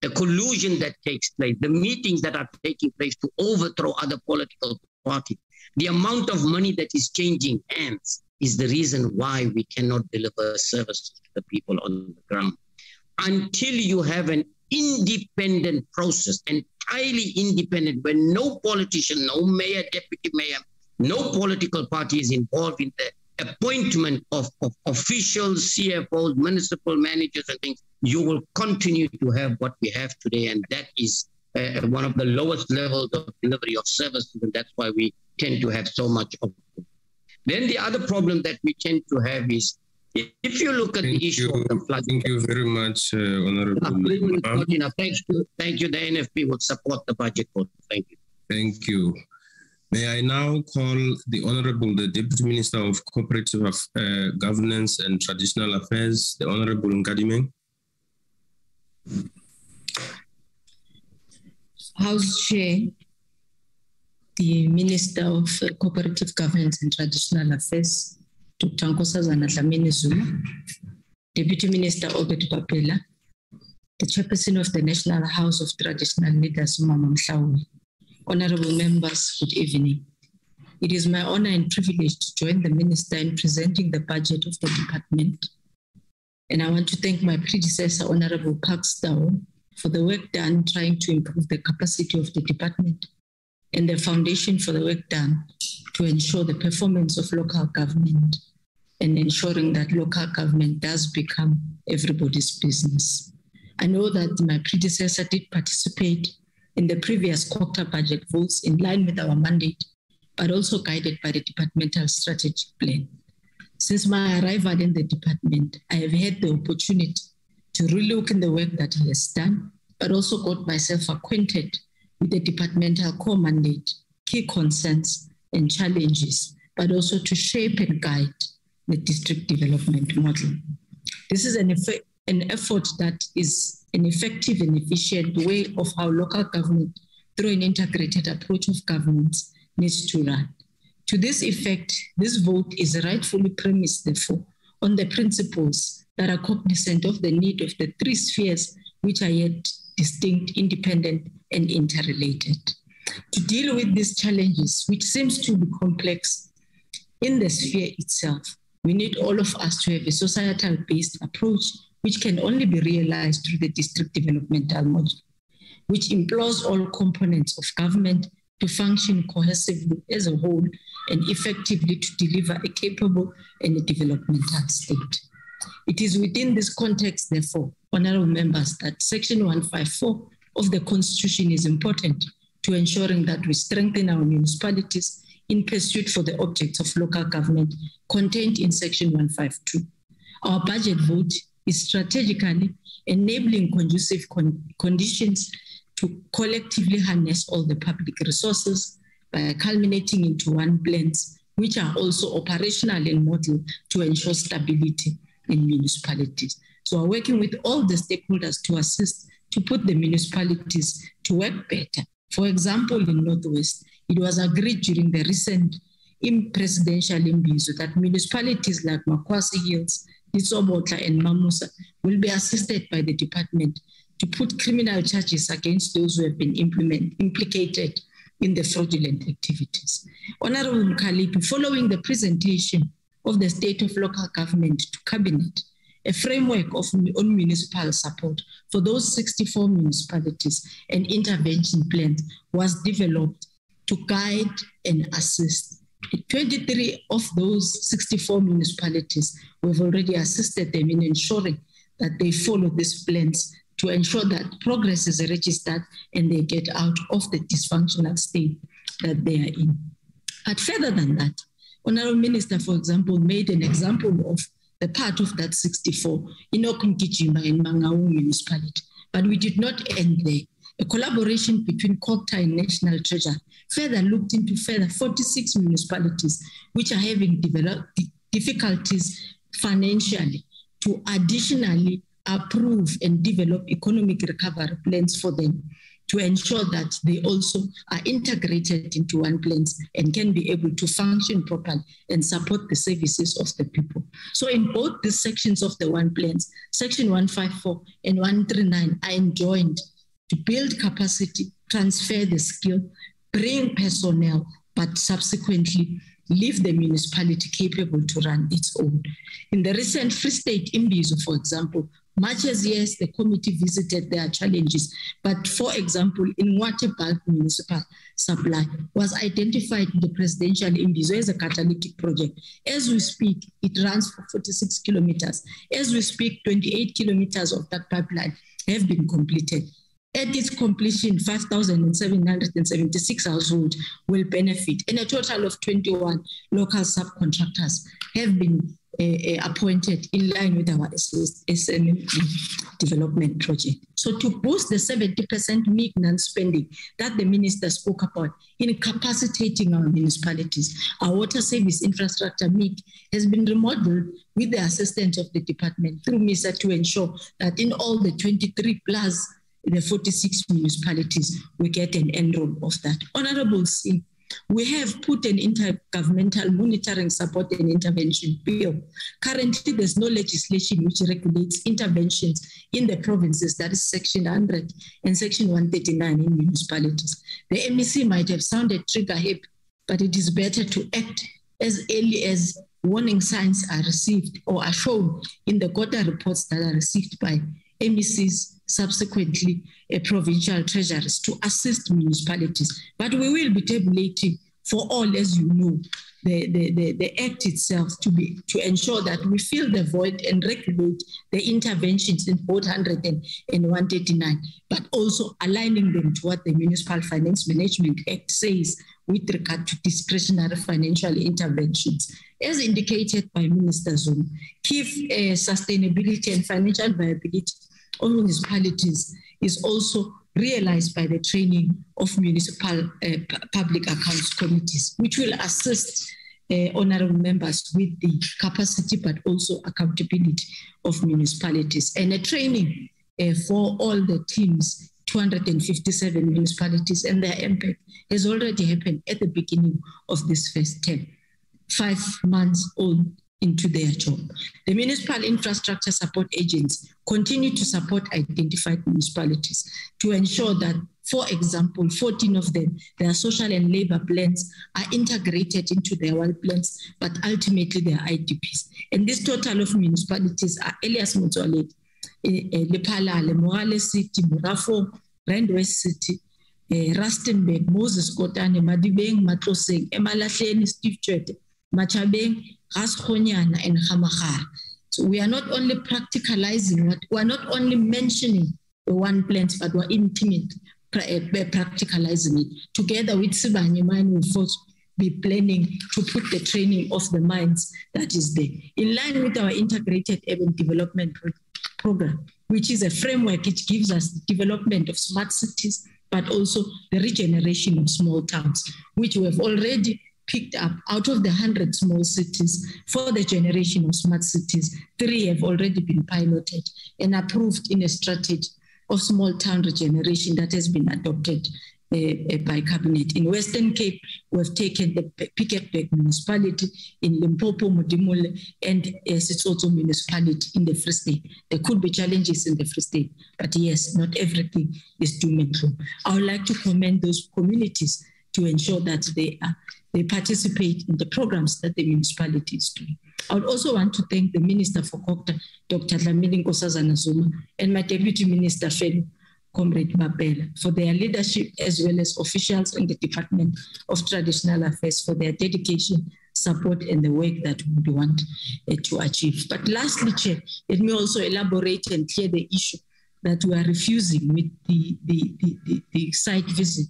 the collusion that takes place, the meetings that are taking place to overthrow other political parties, the amount of money that is changing hands is the reason why we cannot deliver services to the people on the ground. Until you have an independent process, entirely independent, where no politician, no mayor, deputy mayor, no political party is involved in the appointment of, of officials, CFOs, municipal managers, and things, you will continue to have what we have today. And that is uh, one of the lowest levels of delivery of services. And that's why we tend to have so much of it. Then the other problem that we tend to have is if you look at thank the issue you, of the flood. Thank you very much, uh, Honorable. Uh, thank you. Thank you. The NFP will support the budget vote. Thank you. Thank you. May I now call the Honorable, the Deputy Minister of Cooperative uh, Governance and Traditional Affairs, the Honorable Nkadimeng. House Chair, the Minister of Cooperative Governance and Traditional Affairs, Dr. Nkosazana Dlamini Zuma, Deputy Minister Obed Bapela, the Chairperson of the National House of Traditional Leaders, Mama Mhlawi, Honorable members, good evening. It is my honor and privilege to join the Minister in presenting the budget of the department. And I want to thank my predecessor, Honorable Parks Tau, for the work done trying to improve the capacity of the department and the foundation for the work done to ensure the performance of local government and ensuring that local government does become everybody's business. I know that my predecessor did participate in the previous quarter budget votes in line with our mandate, but also guided by the departmental strategic plan. Since my arrival in the department, I have had the opportunity to relook in the work that he has done, but also got myself acquainted with the departmental core mandate, key concerns and challenges, but also to shape and guide the district development model. This is an, effort, an effort that is an effective and efficient way of how local government, through an integrated approach of governance, needs to run. To this effect, this vote is rightfully premised, therefore, on the principles that are cognizant of the need of the three spheres which are yet distinct, independent, and interrelated. To deal with these challenges, which seems to be complex in the sphere itself, we need all of us to have a societal based approach which can only be realized through the district developmental model, which implores all components of government to function cohesively as a whole and effectively to deliver a capable and a developmental state. It is within this context, therefore, honorable members, that Section 154 of the Constitution is important to ensuring that we strengthen our municipalities in pursuit for the objects of local government contained in Section 152. Our budget vote is strategically enabling conducive con- conditions to collectively harness all the public resources by culminating into one plans, which are also operational and model to ensure stability in municipalities. So we're working with all the stakeholders to assist to put the municipalities to work better. For example, in Northwest, it was agreed during the recent in presidential imbizo that municipalities like Maquassi Hills, Ditsobotla, and Mamusa will be assisted by the department to put criminal charges against those who have been implicated in the fraudulent activities. Honorable Mkhaliphi, following the presentation of the State of Local Government to Cabinet, a framework of on municipal support for those 64 municipalities and intervention plans was developed to guide and assist. 23 of those 64 municipalities, we've already assisted them in ensuring that they follow these plans to ensure that progress is registered and they get out of the dysfunctional state that they are in. But further than that, Honorable Minister, for example, made an example of the part of that 64 in Okungijima in Mangaung municipality. But we did not end there. A collaboration between COGTA and National Treasury further looked into further 46 municipalities which are having difficulties financially to additionally approve and develop economic recovery plans for them to ensure that they also are integrated into one plans and can be able to function properly and support the services of the people. So in both the sections of the one plans, section 154 and 139 are enjoined to build capacity, transfer the skill, bring personnel, but subsequently leave the municipality capable to run its own. In the recent Free State Imbizo, for example, much as yes, the committee visited their challenges, but for example, in water municipal supply was identified in the presidential Imbizo as a catalytic project. As we speak, it runs for 46 kilometers. As we speak, 28 kilometers of that pipeline have been completed. At its completion, 5,776 households will benefit, and a total of 21 local subcontractors have been uh, appointed in line with our SME development project. So to boost the 70% maintenance spending that the minister spoke about in capacitating our municipalities, our water service infrastructure MIC has been remodeled with the assistance of the department through MISA to ensure that in all the 23 plus the 46 municipalities, we get an end enroll of that. Honorable C, we have put an intergovernmental monitoring support and intervention bill. Currently, there's no legislation which regulates interventions in the provinces, that is Section 100 and Section 139 in municipalities. The MEC might have sounded trigger happy, but it is better to act as early as warning signs are received or are shown in the quarter reports that are received by MECs subsequently a provincial treasuries to assist municipalities. But we will be tabulating for all, as you know, the, the, the, the, act itself to be to ensure that we fill the void and regulate the interventions in both 100 and, and 139, but also aligning them to what the Municipal Finance Management Act says with regard to discretionary financial interventions. As indicated by Minister Zuma, key uh, sustainability and financial viability on municipalities is also realized by the training of municipal uh, public accounts committees, which will assist uh, honorable members with the capacity but also accountability of municipalities. And a training uh, for all the teams 257 municipalities and their impact has already happened at the beginning of this first term. Five months old into their job. The municipal infrastructure support agents continue to support identified municipalities to ensure that, for example, 14 of them, their social and labor plans are integrated into their work plans, but ultimately their IDPs. And this total of municipalities are Elias Motsoaledi, eh, eh, Lephalale, Morales City, Morafo, Rand West City, eh, Rustenburg, Moses Kotane, Madibeng, Matloseng, Emalahleni, Steve Tshwete, Ga-Segonyana, and. So we are not only practicalizing we are not only mentioning the one plant, but we're intimate eh, practicalizing it. Together with Sibanye Mine, we will be planning to put the training of the mines that is there. In line with our integrated urban development pro program, which is a framework which gives us the development of smart cities, but also the regeneration of small towns, which we have already picked up out of the 100 small cities for the generation of smart cities. Three have already been piloted and approved in a strategy of small town regeneration that has been adopted uh, by cabinet. In Western Cape, we've taken the Piketberg municipality in Limpopo, Modimolle, and uh, also municipality in the Free State. There could be challenges in the Free State, but yes, not everything is doom and gloom. I would like to commend those communities to ensure that they are they participate in the programs that the municipality is doing. I would also want to thank the Minister for COGTA, Dr. Dlamini Nkosazana Zuma, and my Deputy Minister, fellow Comrade Bapela, for their leadership as well as officials in the Department of Traditional Affairs for their dedication, support, and the work that we want uh, to achieve. But lastly, Chair, let me also elaborate and clear the issue that we are refusing with the, the, the, the, the site visit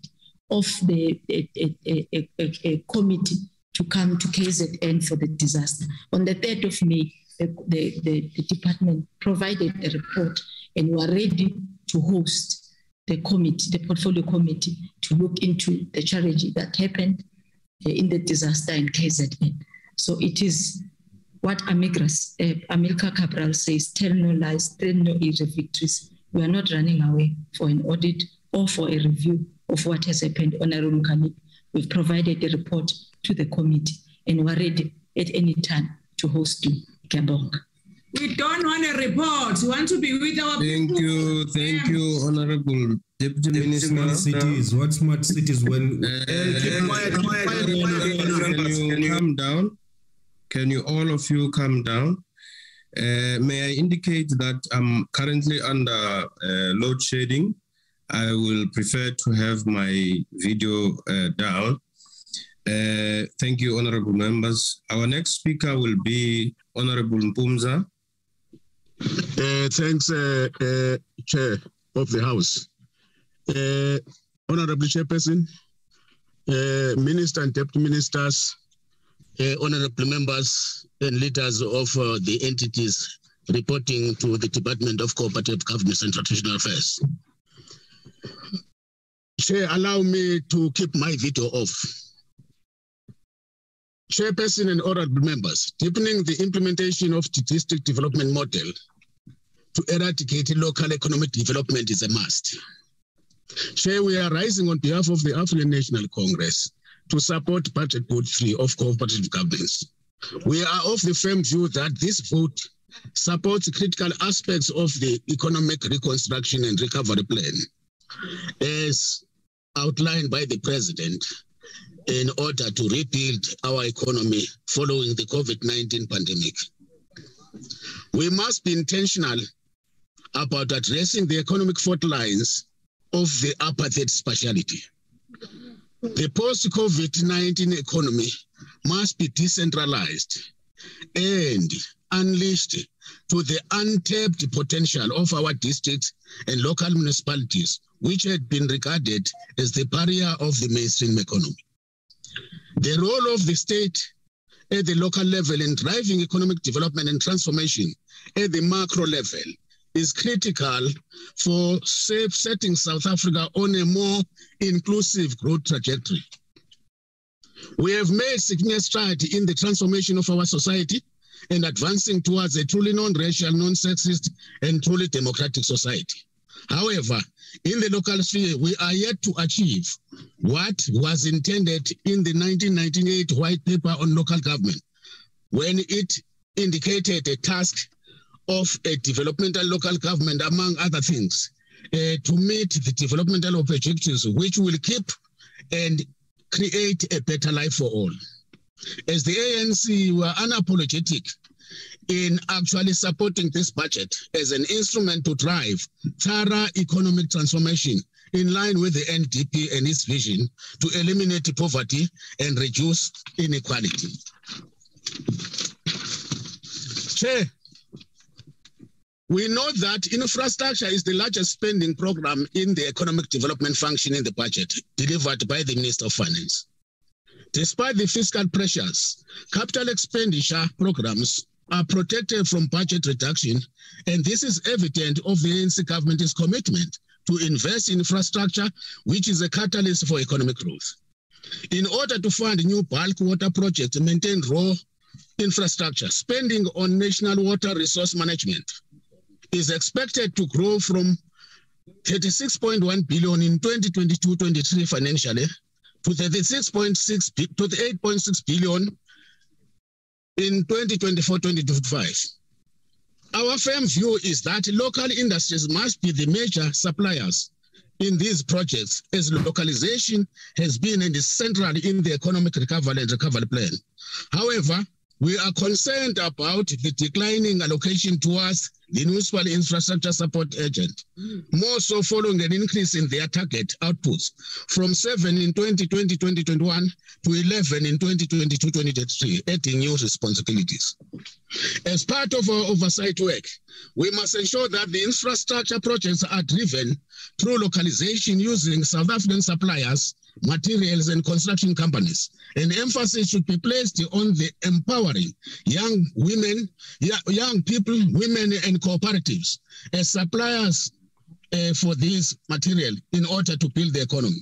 of the a, a, a, committee to come to KZN for the disaster. On the 3rd of May, the, the, the, the department provided a report and were ready to host the committee, the portfolio committee, to look into the tragedy that happened uh, in the disaster in KZN. So it is what Amigras, uh, Amilcar Cabral says, tell no lies, tell no easy victories. We are not running away for an audit or for a review of what has happened. Honorable Mkhaliphi, we've provided a report to the committee and we're ready at any time to host you. Kabong. We don't want a report. We want to be with our Thank people. you, thank you, Honorable Deputy Minister. Smart cities. What smart cities when? Uh, Can you calm down? Can you all of you calm down? Uh, may I indicate that I'm currently under uh, load shedding. I will prefer to have my video uh, down. Uh, thank you, honorable members. Our next speaker will be Honorable Mpumza. Uh, thanks, uh, uh, Chair of the House. Uh, Honorable Chairperson, Minister and Deputy Ministers, honorable members and leaders of the entities reporting to the Department of Cooperative Governance and Traditional Affairs. Chair, allow me to keep my veto off. Chairperson and honorable members, deepening the implementation of the district development model to eradicate local economic development is a must. Chair, we are rising on behalf of the African National Congress to support Budget Vote 3 of cooperative governance. We are of the firm view that this vote supports critical aspects of the economic reconstruction and recovery plan as outlined by the President in order to rebuild our economy following the COVID 19 pandemic. We must be intentional about addressing the economic fault lines of the apartheid speciality. The post COVID 19 economy must be decentralized and unleashed to the untapped potential of our districts and local municipalities, which had been regarded as the barrier of the mainstream economy. The role of the state at the local level in driving economic development and transformation at the macro level is critical for safe setting South Africa on a more inclusive growth trajectory. We have made significant strides in the transformation of our society and advancing towards a truly non-racial, non-sexist, and truly democratic society. However, in the local sphere, we are yet to achieve what was intended in the 1998 White Paper on Local Government, when it indicated a task of a developmental local government, among other things, uh, to meet the developmental objectives which will keep and create a better life for all. As the ANC, were unapologetic in actually supporting this budget as an instrument to drive thorough economic transformation in line with the NDP and its vision to eliminate poverty and reduce inequality. Chair, we know that infrastructure is the largest spending program in the economic development function in the budget delivered by the Minister of Finance. Despite the fiscal pressures, capital expenditure programs are protected from budget reduction, and this is evident of the ANC government's commitment to invest in infrastructure, which is a catalyst for economic growth. In order to fund new bulk water projects maintain raw infrastructure, spending on national water resource management is expected to grow from 36.1 billion in 2022-23 financially to 36.6 to 8.6 billion in 2024-2025. Our firm view is that local industries must be the major suppliers in these projects as localization has been and is central in the economic recovery and recovery plan. However, we are concerned about the declining allocation towards the municipal infrastructure support agent, hmm. more so following an increase in their target outputs from 7 in 2020-2021 to 11 in 2022-2023, adding new responsibilities. As part of our oversight work, we must ensure that the infrastructure projects are driven through localization using South African suppliers materials and construction companies. An emphasis should be placed on the empowering young women, young people, women and cooperatives as suppliers uh, for this material in order to build the economy.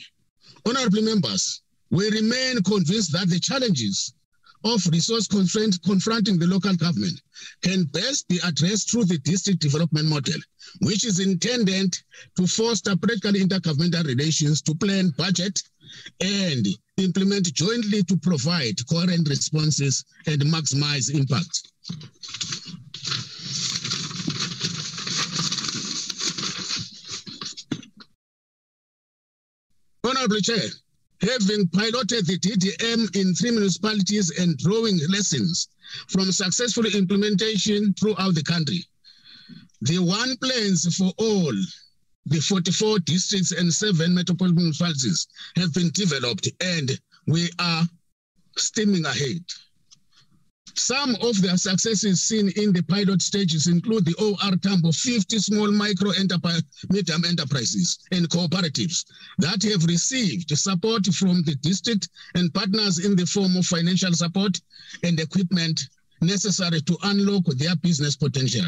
Honorable members, we remain convinced that the challenges of resource confront, confronting the local government can best be addressed through the district development model, which is intended to foster practical intergovernmental relations to plan, budget, and implement jointly to provide coherent responses and maximize impact. Honorable Chair, having piloted the DDM in three municipalities and drawing lessons from successful implementation throughout the country. The one plans for all the 44 districts and seven metropolitan municipalities have been developed and we are steaming ahead. Some of their successes seen in the pilot stages include the OR Tambo 50 small micro enterprise, medium enterprises and cooperatives that have received support from the district and partners in the form of financial support and equipment necessary to unlock their business potential.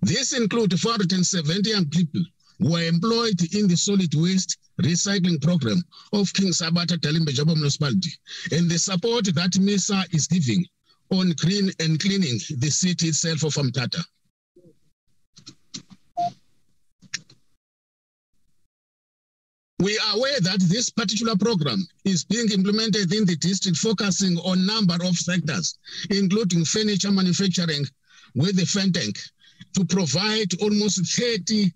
This includes 470 young people who are employed in the solid waste recycling program of King Sabata Dalindyebo municipality and the support that MISA is giving on green and cleaning the city itself of Amtata. We are aware that this particular program is being implemented in the district focusing on number of sectors, including furniture manufacturing with the Fentank to provide almost 30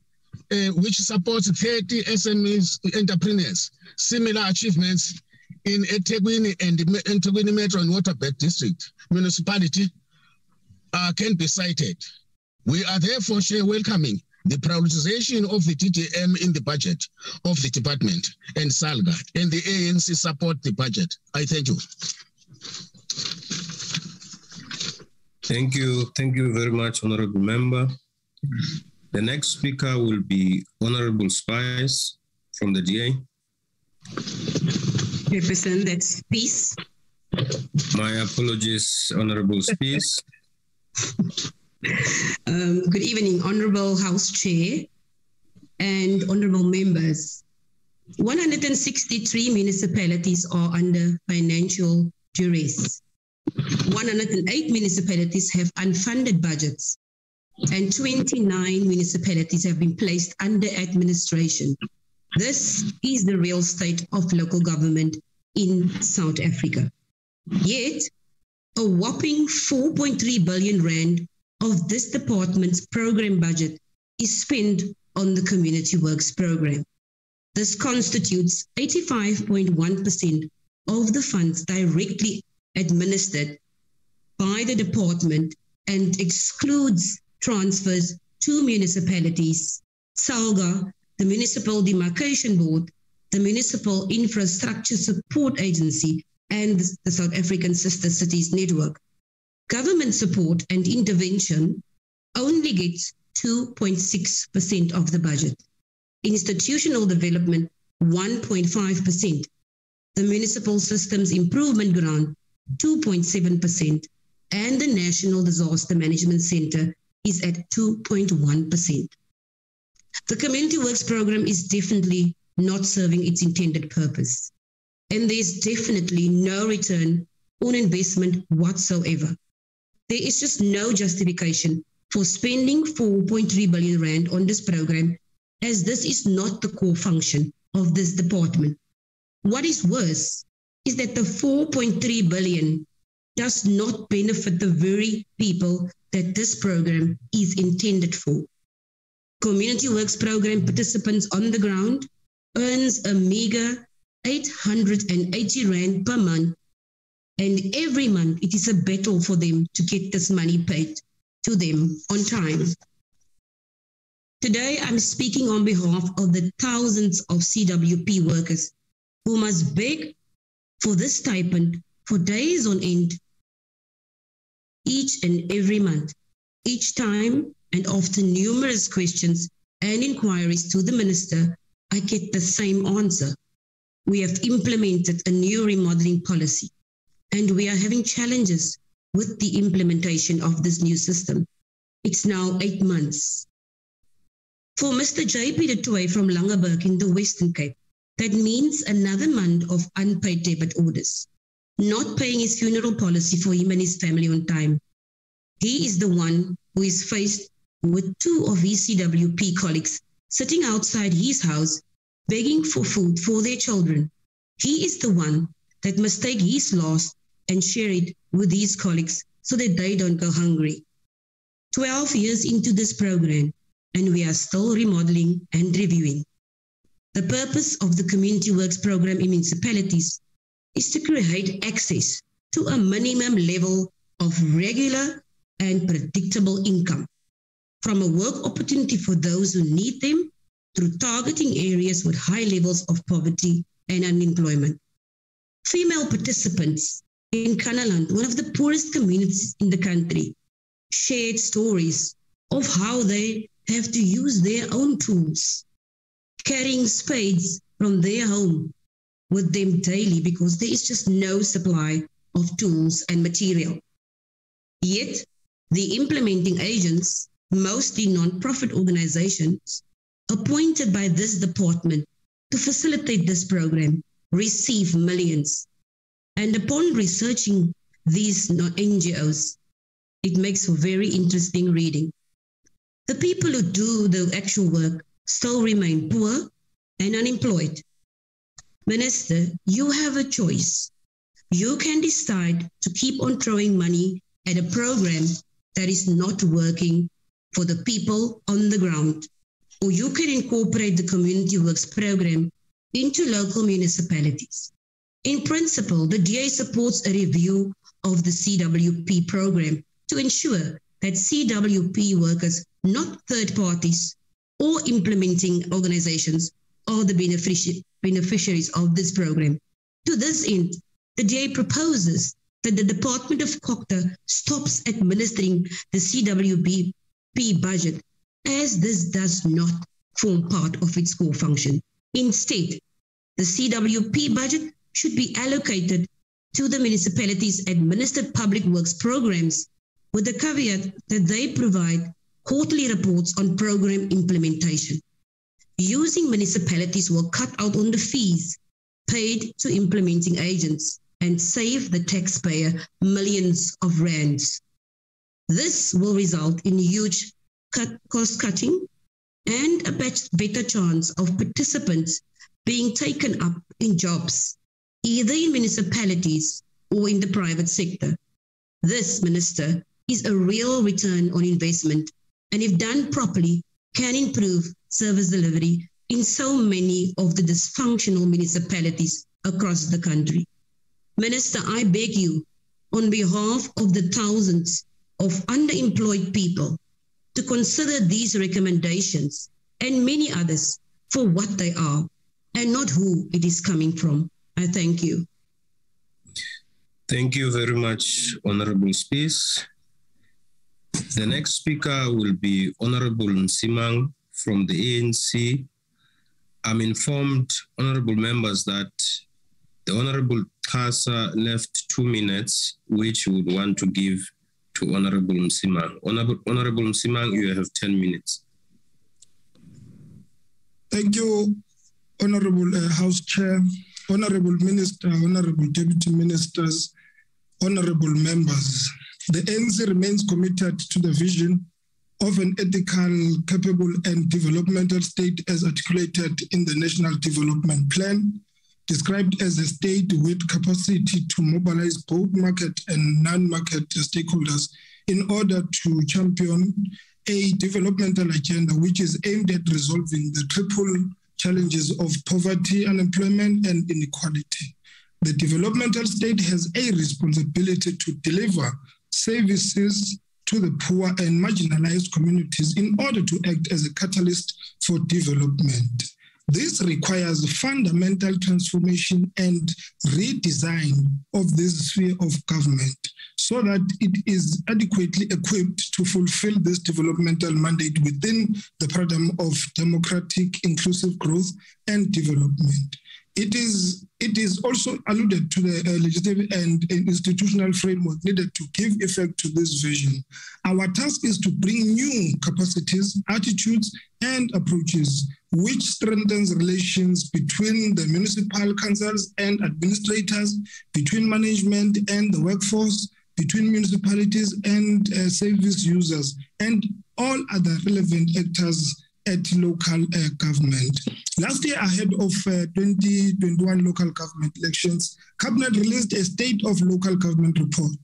uh, which supports 30 SMEs entrepreneurs. Similar achievements in eThekwini and eThekwini Metro and Waterberg District municipality uh, can be cited. We are therefore welcoming the prioritization of the DDM in the budget of the department and SALGA and the ANC support the budget. I thank you. Thank you. Thank you very much, Honorable Member. The next speaker will be Honorable Spice from the DA. Represent that's peace. My apologies, Honorable Spice. um, good evening, Honorable House Chair and Honorable members. 163 municipalities are under financial duress. 108 municipalities have unfunded budgets, and 29 municipalities have been placed under administration this is the real state of local government in South Africa. Yet, a whopping 4.3 billion rand of this department's program budget is spent on the community works program. This constitutes 85.1% of the funds directly administered by the department and excludes transfers to municipalities, SALGA, the Municipal Demarcation Board, the Municipal Infrastructure Support Agency, and the South African Sister Cities Network. Government support and intervention only gets 2.6% of the budget. Institutional development, 1.5%. The Municipal Systems Improvement Grant, 2.7%. And the National Disaster Management Center is at 2.1%. The community works program is definitely not serving its intended purpose. And there's definitely no return on investment whatsoever. There is just no justification for spending 4.3 billion rand on this program as this is not the core function of this department. What is worse is that the 4.3 billion does not benefit the very people that this program is intended for community works program participants on the ground earns a meager 880 rand per month. And every month it is a battle for them to get this money paid to them on time. Today i'm speaking on behalf of the thousands of cwp workers who must beg for this stipend for days on end each and every month. Each time and after numerous questions and inquiries to the minister, I get the same answer. We have implemented a new remodeling policy and we are having challenges with the implementation of this new system. It's now eight months. For Mr. J.P. du Toit from Langeberg in the Western Cape, that means another month of unpaid debit orders, not paying his funeral policy for him and his family on time. He is the one who is faced with two of his CWP colleagues sitting outside his house begging for food for their children. He is the one that must take his loss and share it with his colleagues so that they don't go hungry. 12 years into this program, and we are still remodeling and reviewing. The purpose of the Community Works program in municipalities is to create access to a minimum level of regular and predictable income from a work opportunity for those who need them through targeting areas with high levels of poverty and unemployment. Female participants in Kannaland, one of the poorest communities in the country, shared stories of how they have to use their own tools, carrying spades from their home with them daily because there is just no supply of tools and material. Yet, the implementing agents, mostly non-profit organizations, appointed by this department to facilitate this program, receive millions. And upon researching these NGOs, it makes for very interesting reading. The people who do the actual work still remain poor and unemployed. Minister, you have a choice. You can decide to keep on throwing money at a program that is not working for the people on the ground, or you can incorporate the Community Works program into local municipalities. In principle, the DA supports a review of the CWP program to ensure that CWP workers, not third parties or implementing organizations, are the benefici- beneficiaries of this program. To this end, the DA proposes that the Department of COGTA stops administering the CWP budget as this does not form part of its core function. Instead, the CWP budget should be allocated to the municipalities' administered public works programs with the caveat that they provide quarterly reports on program implementation. Using municipalities will cut out on the fees paid to implementing agents and save the taxpayer millions of rands. This will result in huge cut, cost cutting and a better chance of participants being taken up in jobs, either in municipalities or in the private sector. This, Minister, is a real return on investment and if done properly, can improve service delivery in so many of the dysfunctional municipalities across the country. Minister, I beg you, on behalf of the thousands of underemployed people, to consider these recommendations and many others for what they are and not who it is coming from. I thank you. Thank you very much, Honorable Space. The next speaker will be Honorable Nsimang from the ANC. I'm informed, Honorable members, that the Honorable Xasa left two minutes, which would want to give to Honorable Nsimang. Honorable, Honorable Nsimang, you have 10 minutes. Thank you, Honorable uh, House Chair, Honorable Minister, Honorable Deputy Ministers, Honorable members. The ANC remains committed to the vision of an ethical, capable, and developmental state as articulated in the National Development Plan, described as a state with capacity to mobilize both market and non-market stakeholders in order to champion a developmental agenda which is aimed at resolving the triple challenges of poverty, unemployment, and inequality. The developmental state has a responsibility to deliver services to the poor and marginalized communities in order to act as a catalyst for development. This requires fundamental transformation and redesign of this sphere of government so that it is adequately equipped to fulfill this developmental mandate within the paradigm of democratic, inclusive growth and development. It is it is also alluded to the uh, legislative and institutional framework needed to give effect to this vision. Our task is to bring new capacities, attitudes, and approaches which strengthens relations between the municipal councils and administrators, between management and the workforce, between municipalities and uh, service users, and all other relevant actors at local uh, government. Last year, ahead of uh, 2021 local government elections, Cabinet released a State of Local Government report,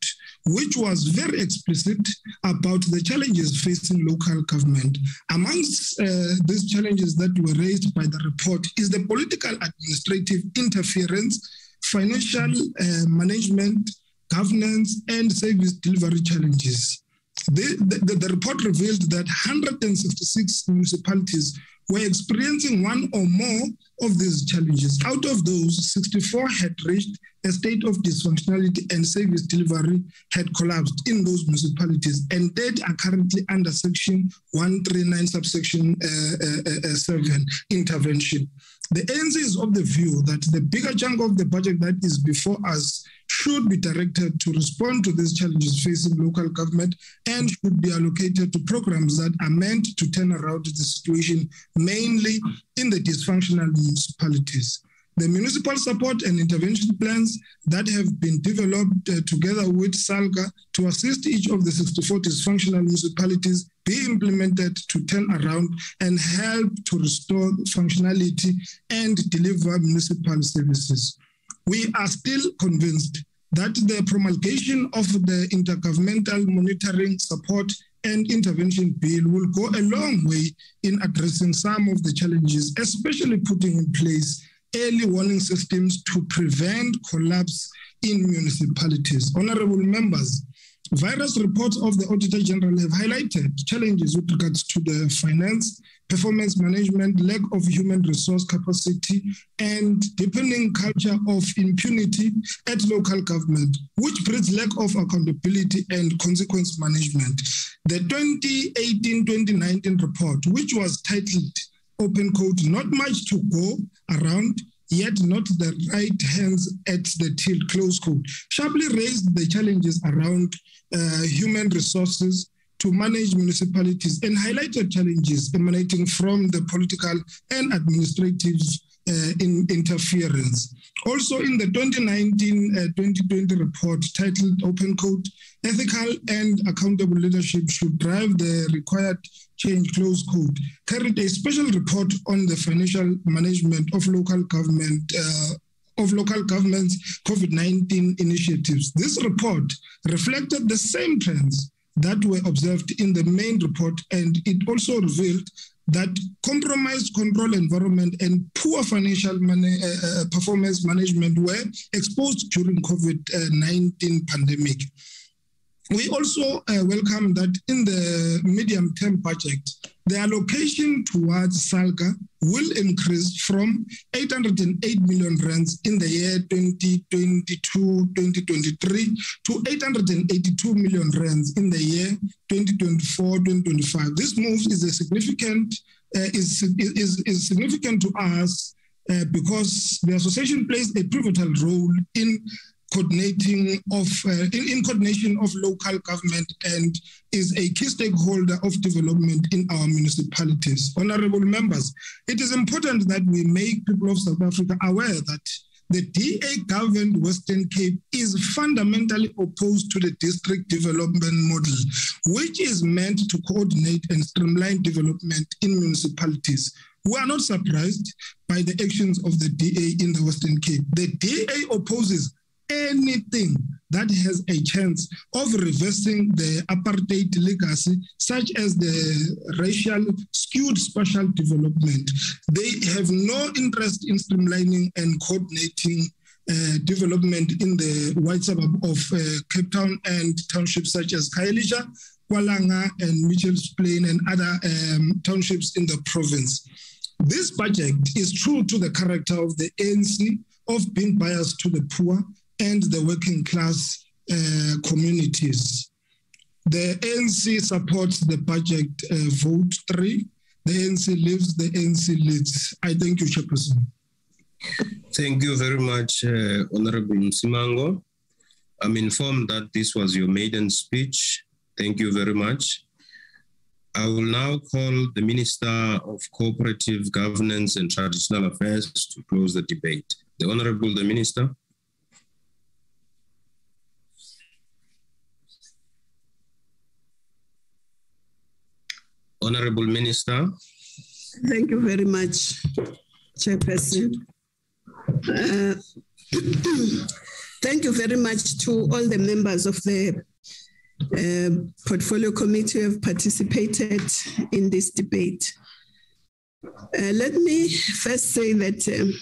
which was very explicit about the challenges facing local government. Amongst uh, these challenges that were raised by the report is the political administrative interference, financial uh, management, governance, and service delivery challenges. The, the, the, report revealed that 166 municipalities were experiencing one or more of these challenges. Out of those, 64 had reached a state of dysfunctionality and service delivery had collapsed in those municipalities, and that are currently under Section 139, subsection uh, uh, uh, 7 intervention. The ANC is of the view that the bigger chunk of the budget that is before us should be directed to respond to these challenges facing local government and should be allocated to programs that are meant to turn around the situation, mainly in the dysfunctional municipalities. The municipal support and intervention plans that have been developed uh, together with SALGA to assist each of the 64 dysfunctional municipalities be implemented to turn around and help to restore functionality and deliver municipal services. We are still convinced that the promulgation of the Intergovernmental Monitoring Support and Intervention Bill will go a long way in addressing some of the challenges, especially putting in place early warning systems to prevent collapse in municipalities. Honorable members, various reports of the Auditor General have highlighted challenges with regards to the finance, performance management, lack of human resource capacity, and deepening culture of impunity at local government, which breeds lack of accountability and consequence management. The 2018-2019 report, which was titled open quote, not much to go around, yet not the right hands at the till, close quote, sharply raised the challenges around uh, human resources to manage municipalities and highlighted challenges emanating from the political and administrative in interference. Also, in the 2019-2020 uh, report titled Open Code, Ethical and Accountable Leadership Should Drive the Required Change, Close Code, carried a special report on the financial management of local government uh, of local governments COVID-19 initiatives. This report reflected the same trends that were observed in the main report, and it also revealed that compromised control environment and poor financial money, uh, uh, performance management were exposed during COVID-19 pandemic. We also uh, welcome that in the medium-term project, the allocation towards SALGA will increase from 808 million rands in the year 2022-2023 to 882 million rands in the year 2024-2025. This move is a significant uh, is, is, is significant to us uh, because the association plays a pivotal role in coordinating of uh, in, in, coordination of local government and is a key stakeholder of development in our municipalities. Honorable members, it is important that we make people of South Africa aware that the DA governed Western Cape is fundamentally opposed to the district development model, which is meant to coordinate and streamline development in municipalities. We are not surprised by the actions of the DA in the Western Cape. The DA opposes anything that has a chance of reversing the apartheid legacy, such as the racial skewed spatial development. They have no interest in streamlining and coordinating uh, development in the white suburb of uh, Cape Town and townships such as Khayelitsha, Mpumalanga, and Mitchell's Plain, and other um, townships in the province. This budget is true to the character of the ANC of being biased to the poor and the working class uh, communities. The ANC supports the budget uh, vote three. The ANC lives, the ANC leads. I thank you, Chairperson. Thank you very much, uh, Honorable Simango. I'm informed that this was your maiden speech. Thank you very much. I will now call the Minister of Cooperative Governance and Traditional Affairs to close the debate. The Honorable the Minister. Honorable Minister. Thank you very much, Chairperson. Uh, thank you very much to all the members of the uh, Portfolio Committee who have participated in this debate. Uh, let me first say that um,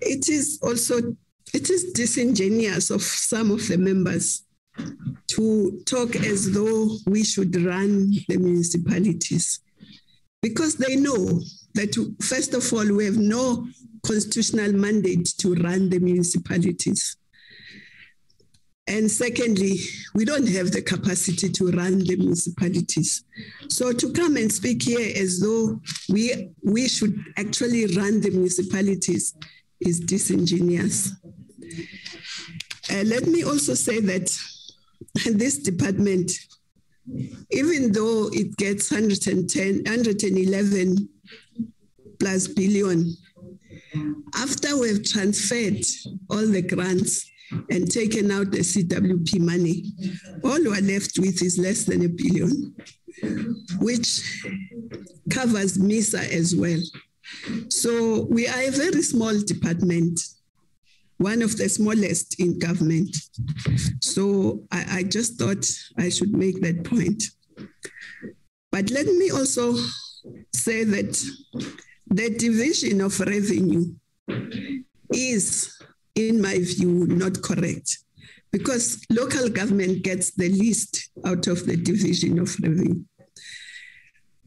it is also it is disingenuous of some of the members to talk as though we should run the municipalities because they know that first of all we have no constitutional mandate to run the municipalities and secondly, we don't have the capacity to run the municipalities. So to come and speak here as though we, we should actually run the municipalities is disingenuous. Uh, let me also say that this department, even though it gets 110, 111 plus billion, after we've transferred all the grants, and taken out the CWP money, all we're left with is less than a billion, which covers MISA as well. So we are a very small department, one of the smallest in government. So I, I just thought I should make that point. But let me also say that the division of revenue is in my view, not correct because local government gets the least out of the division of revenue.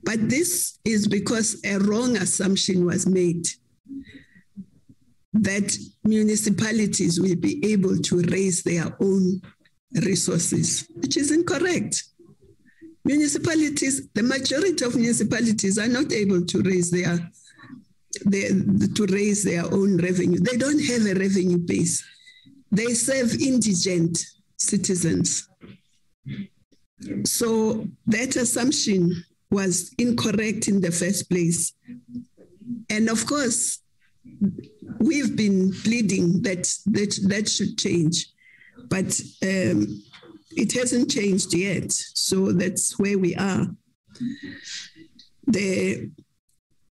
But this is because a wrong assumption was made that municipalities will be able to raise their own resources, which is incorrect. Municipalities, the majority of municipalities are not able to raise their they, to raise their own revenue. They don't have a revenue base. They serve indigent citizens. So that assumption was incorrect in the first place. And of course, we've been pleading that that, that should change, but um, it hasn't changed yet. So that's where we are. The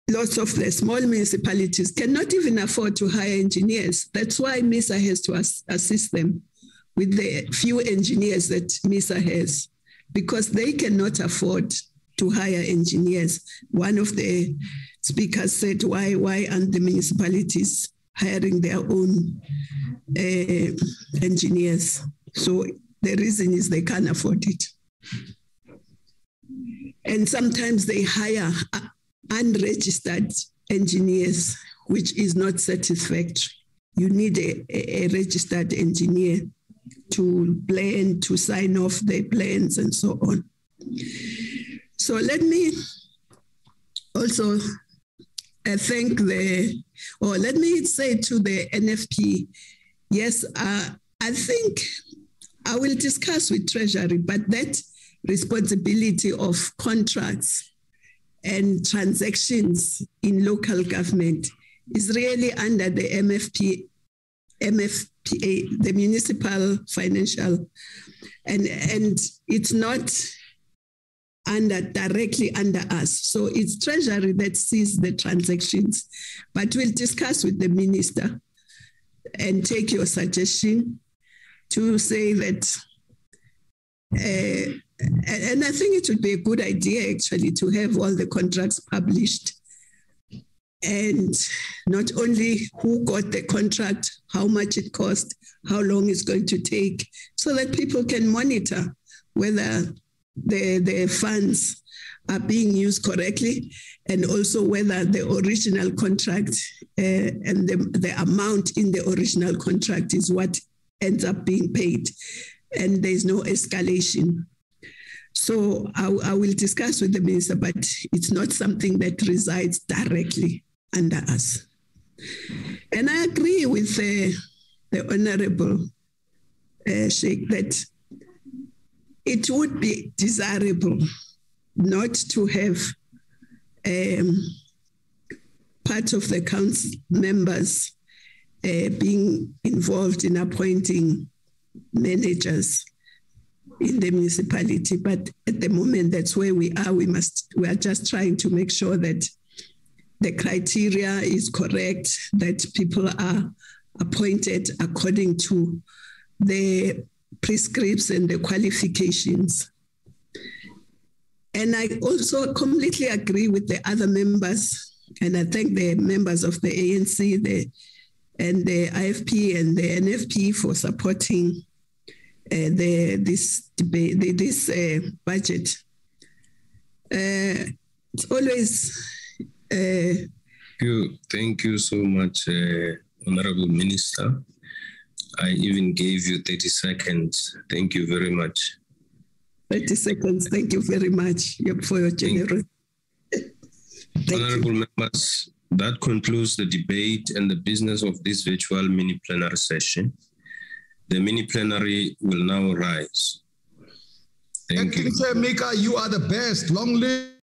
lots of the small municipalities cannot even afford to hire engineers. That's why MISA has to as- assist them with the few engineers that MISA has, because they cannot afford to hire engineers. One of the speakers said, why, why aren't the municipalities hiring their own uh, engineers? So the reason is they can't afford it. And sometimes they hire unregistered engineers, which is not satisfactory. You need a, a, registered engineer to plan, to sign off the plans and so on. So let me also uh, thank the, or let me say to the NFP, yes, uh, I think I will discuss with Treasury, but that responsibility of contracts and transactions in local government is really under the MFP, MFPA, the municipal financial, and and it's not under directly under us. So it's Treasury that sees the transactions, but we'll discuss with the minister and take your suggestion to say that. Uh, and I think it would be a good idea actually to have all the contracts published and not only who got the contract, how much it cost, how long it's going to take, so that people can monitor whether the, the funds are being used correctly and also whether the original contract uh, and the, the amount in the original contract is what ends up being paid and there's no escalation. So I, I, will discuss with the minister, but it's not something that resides directly under us. And I agree with uh, the Honorable uh, Sheikh that it would be desirable not to have um, part of the council members uh, being involved in appointing managers in the municipality. But at the moment, that's where we are. We must. We are just trying to make sure that the criteria is correct, that people are appointed according to the prescripts and the qualifications. And I also completely agree with the other members, and I thank the members of the ANC the, and the IFP and the NFP for supporting uh, the, this debate, this uh, budget. Uh, it's always. thank you, thank you so much, Honorable Minister. I even gave you 30 seconds. Thank you very much. 30 seconds. Thank you very much for your generosity. Honorable members, that concludes the debate and the business of this virtual mini plenary session. The mini plenary will now rise. Thank you. Mika, you are the best. Long live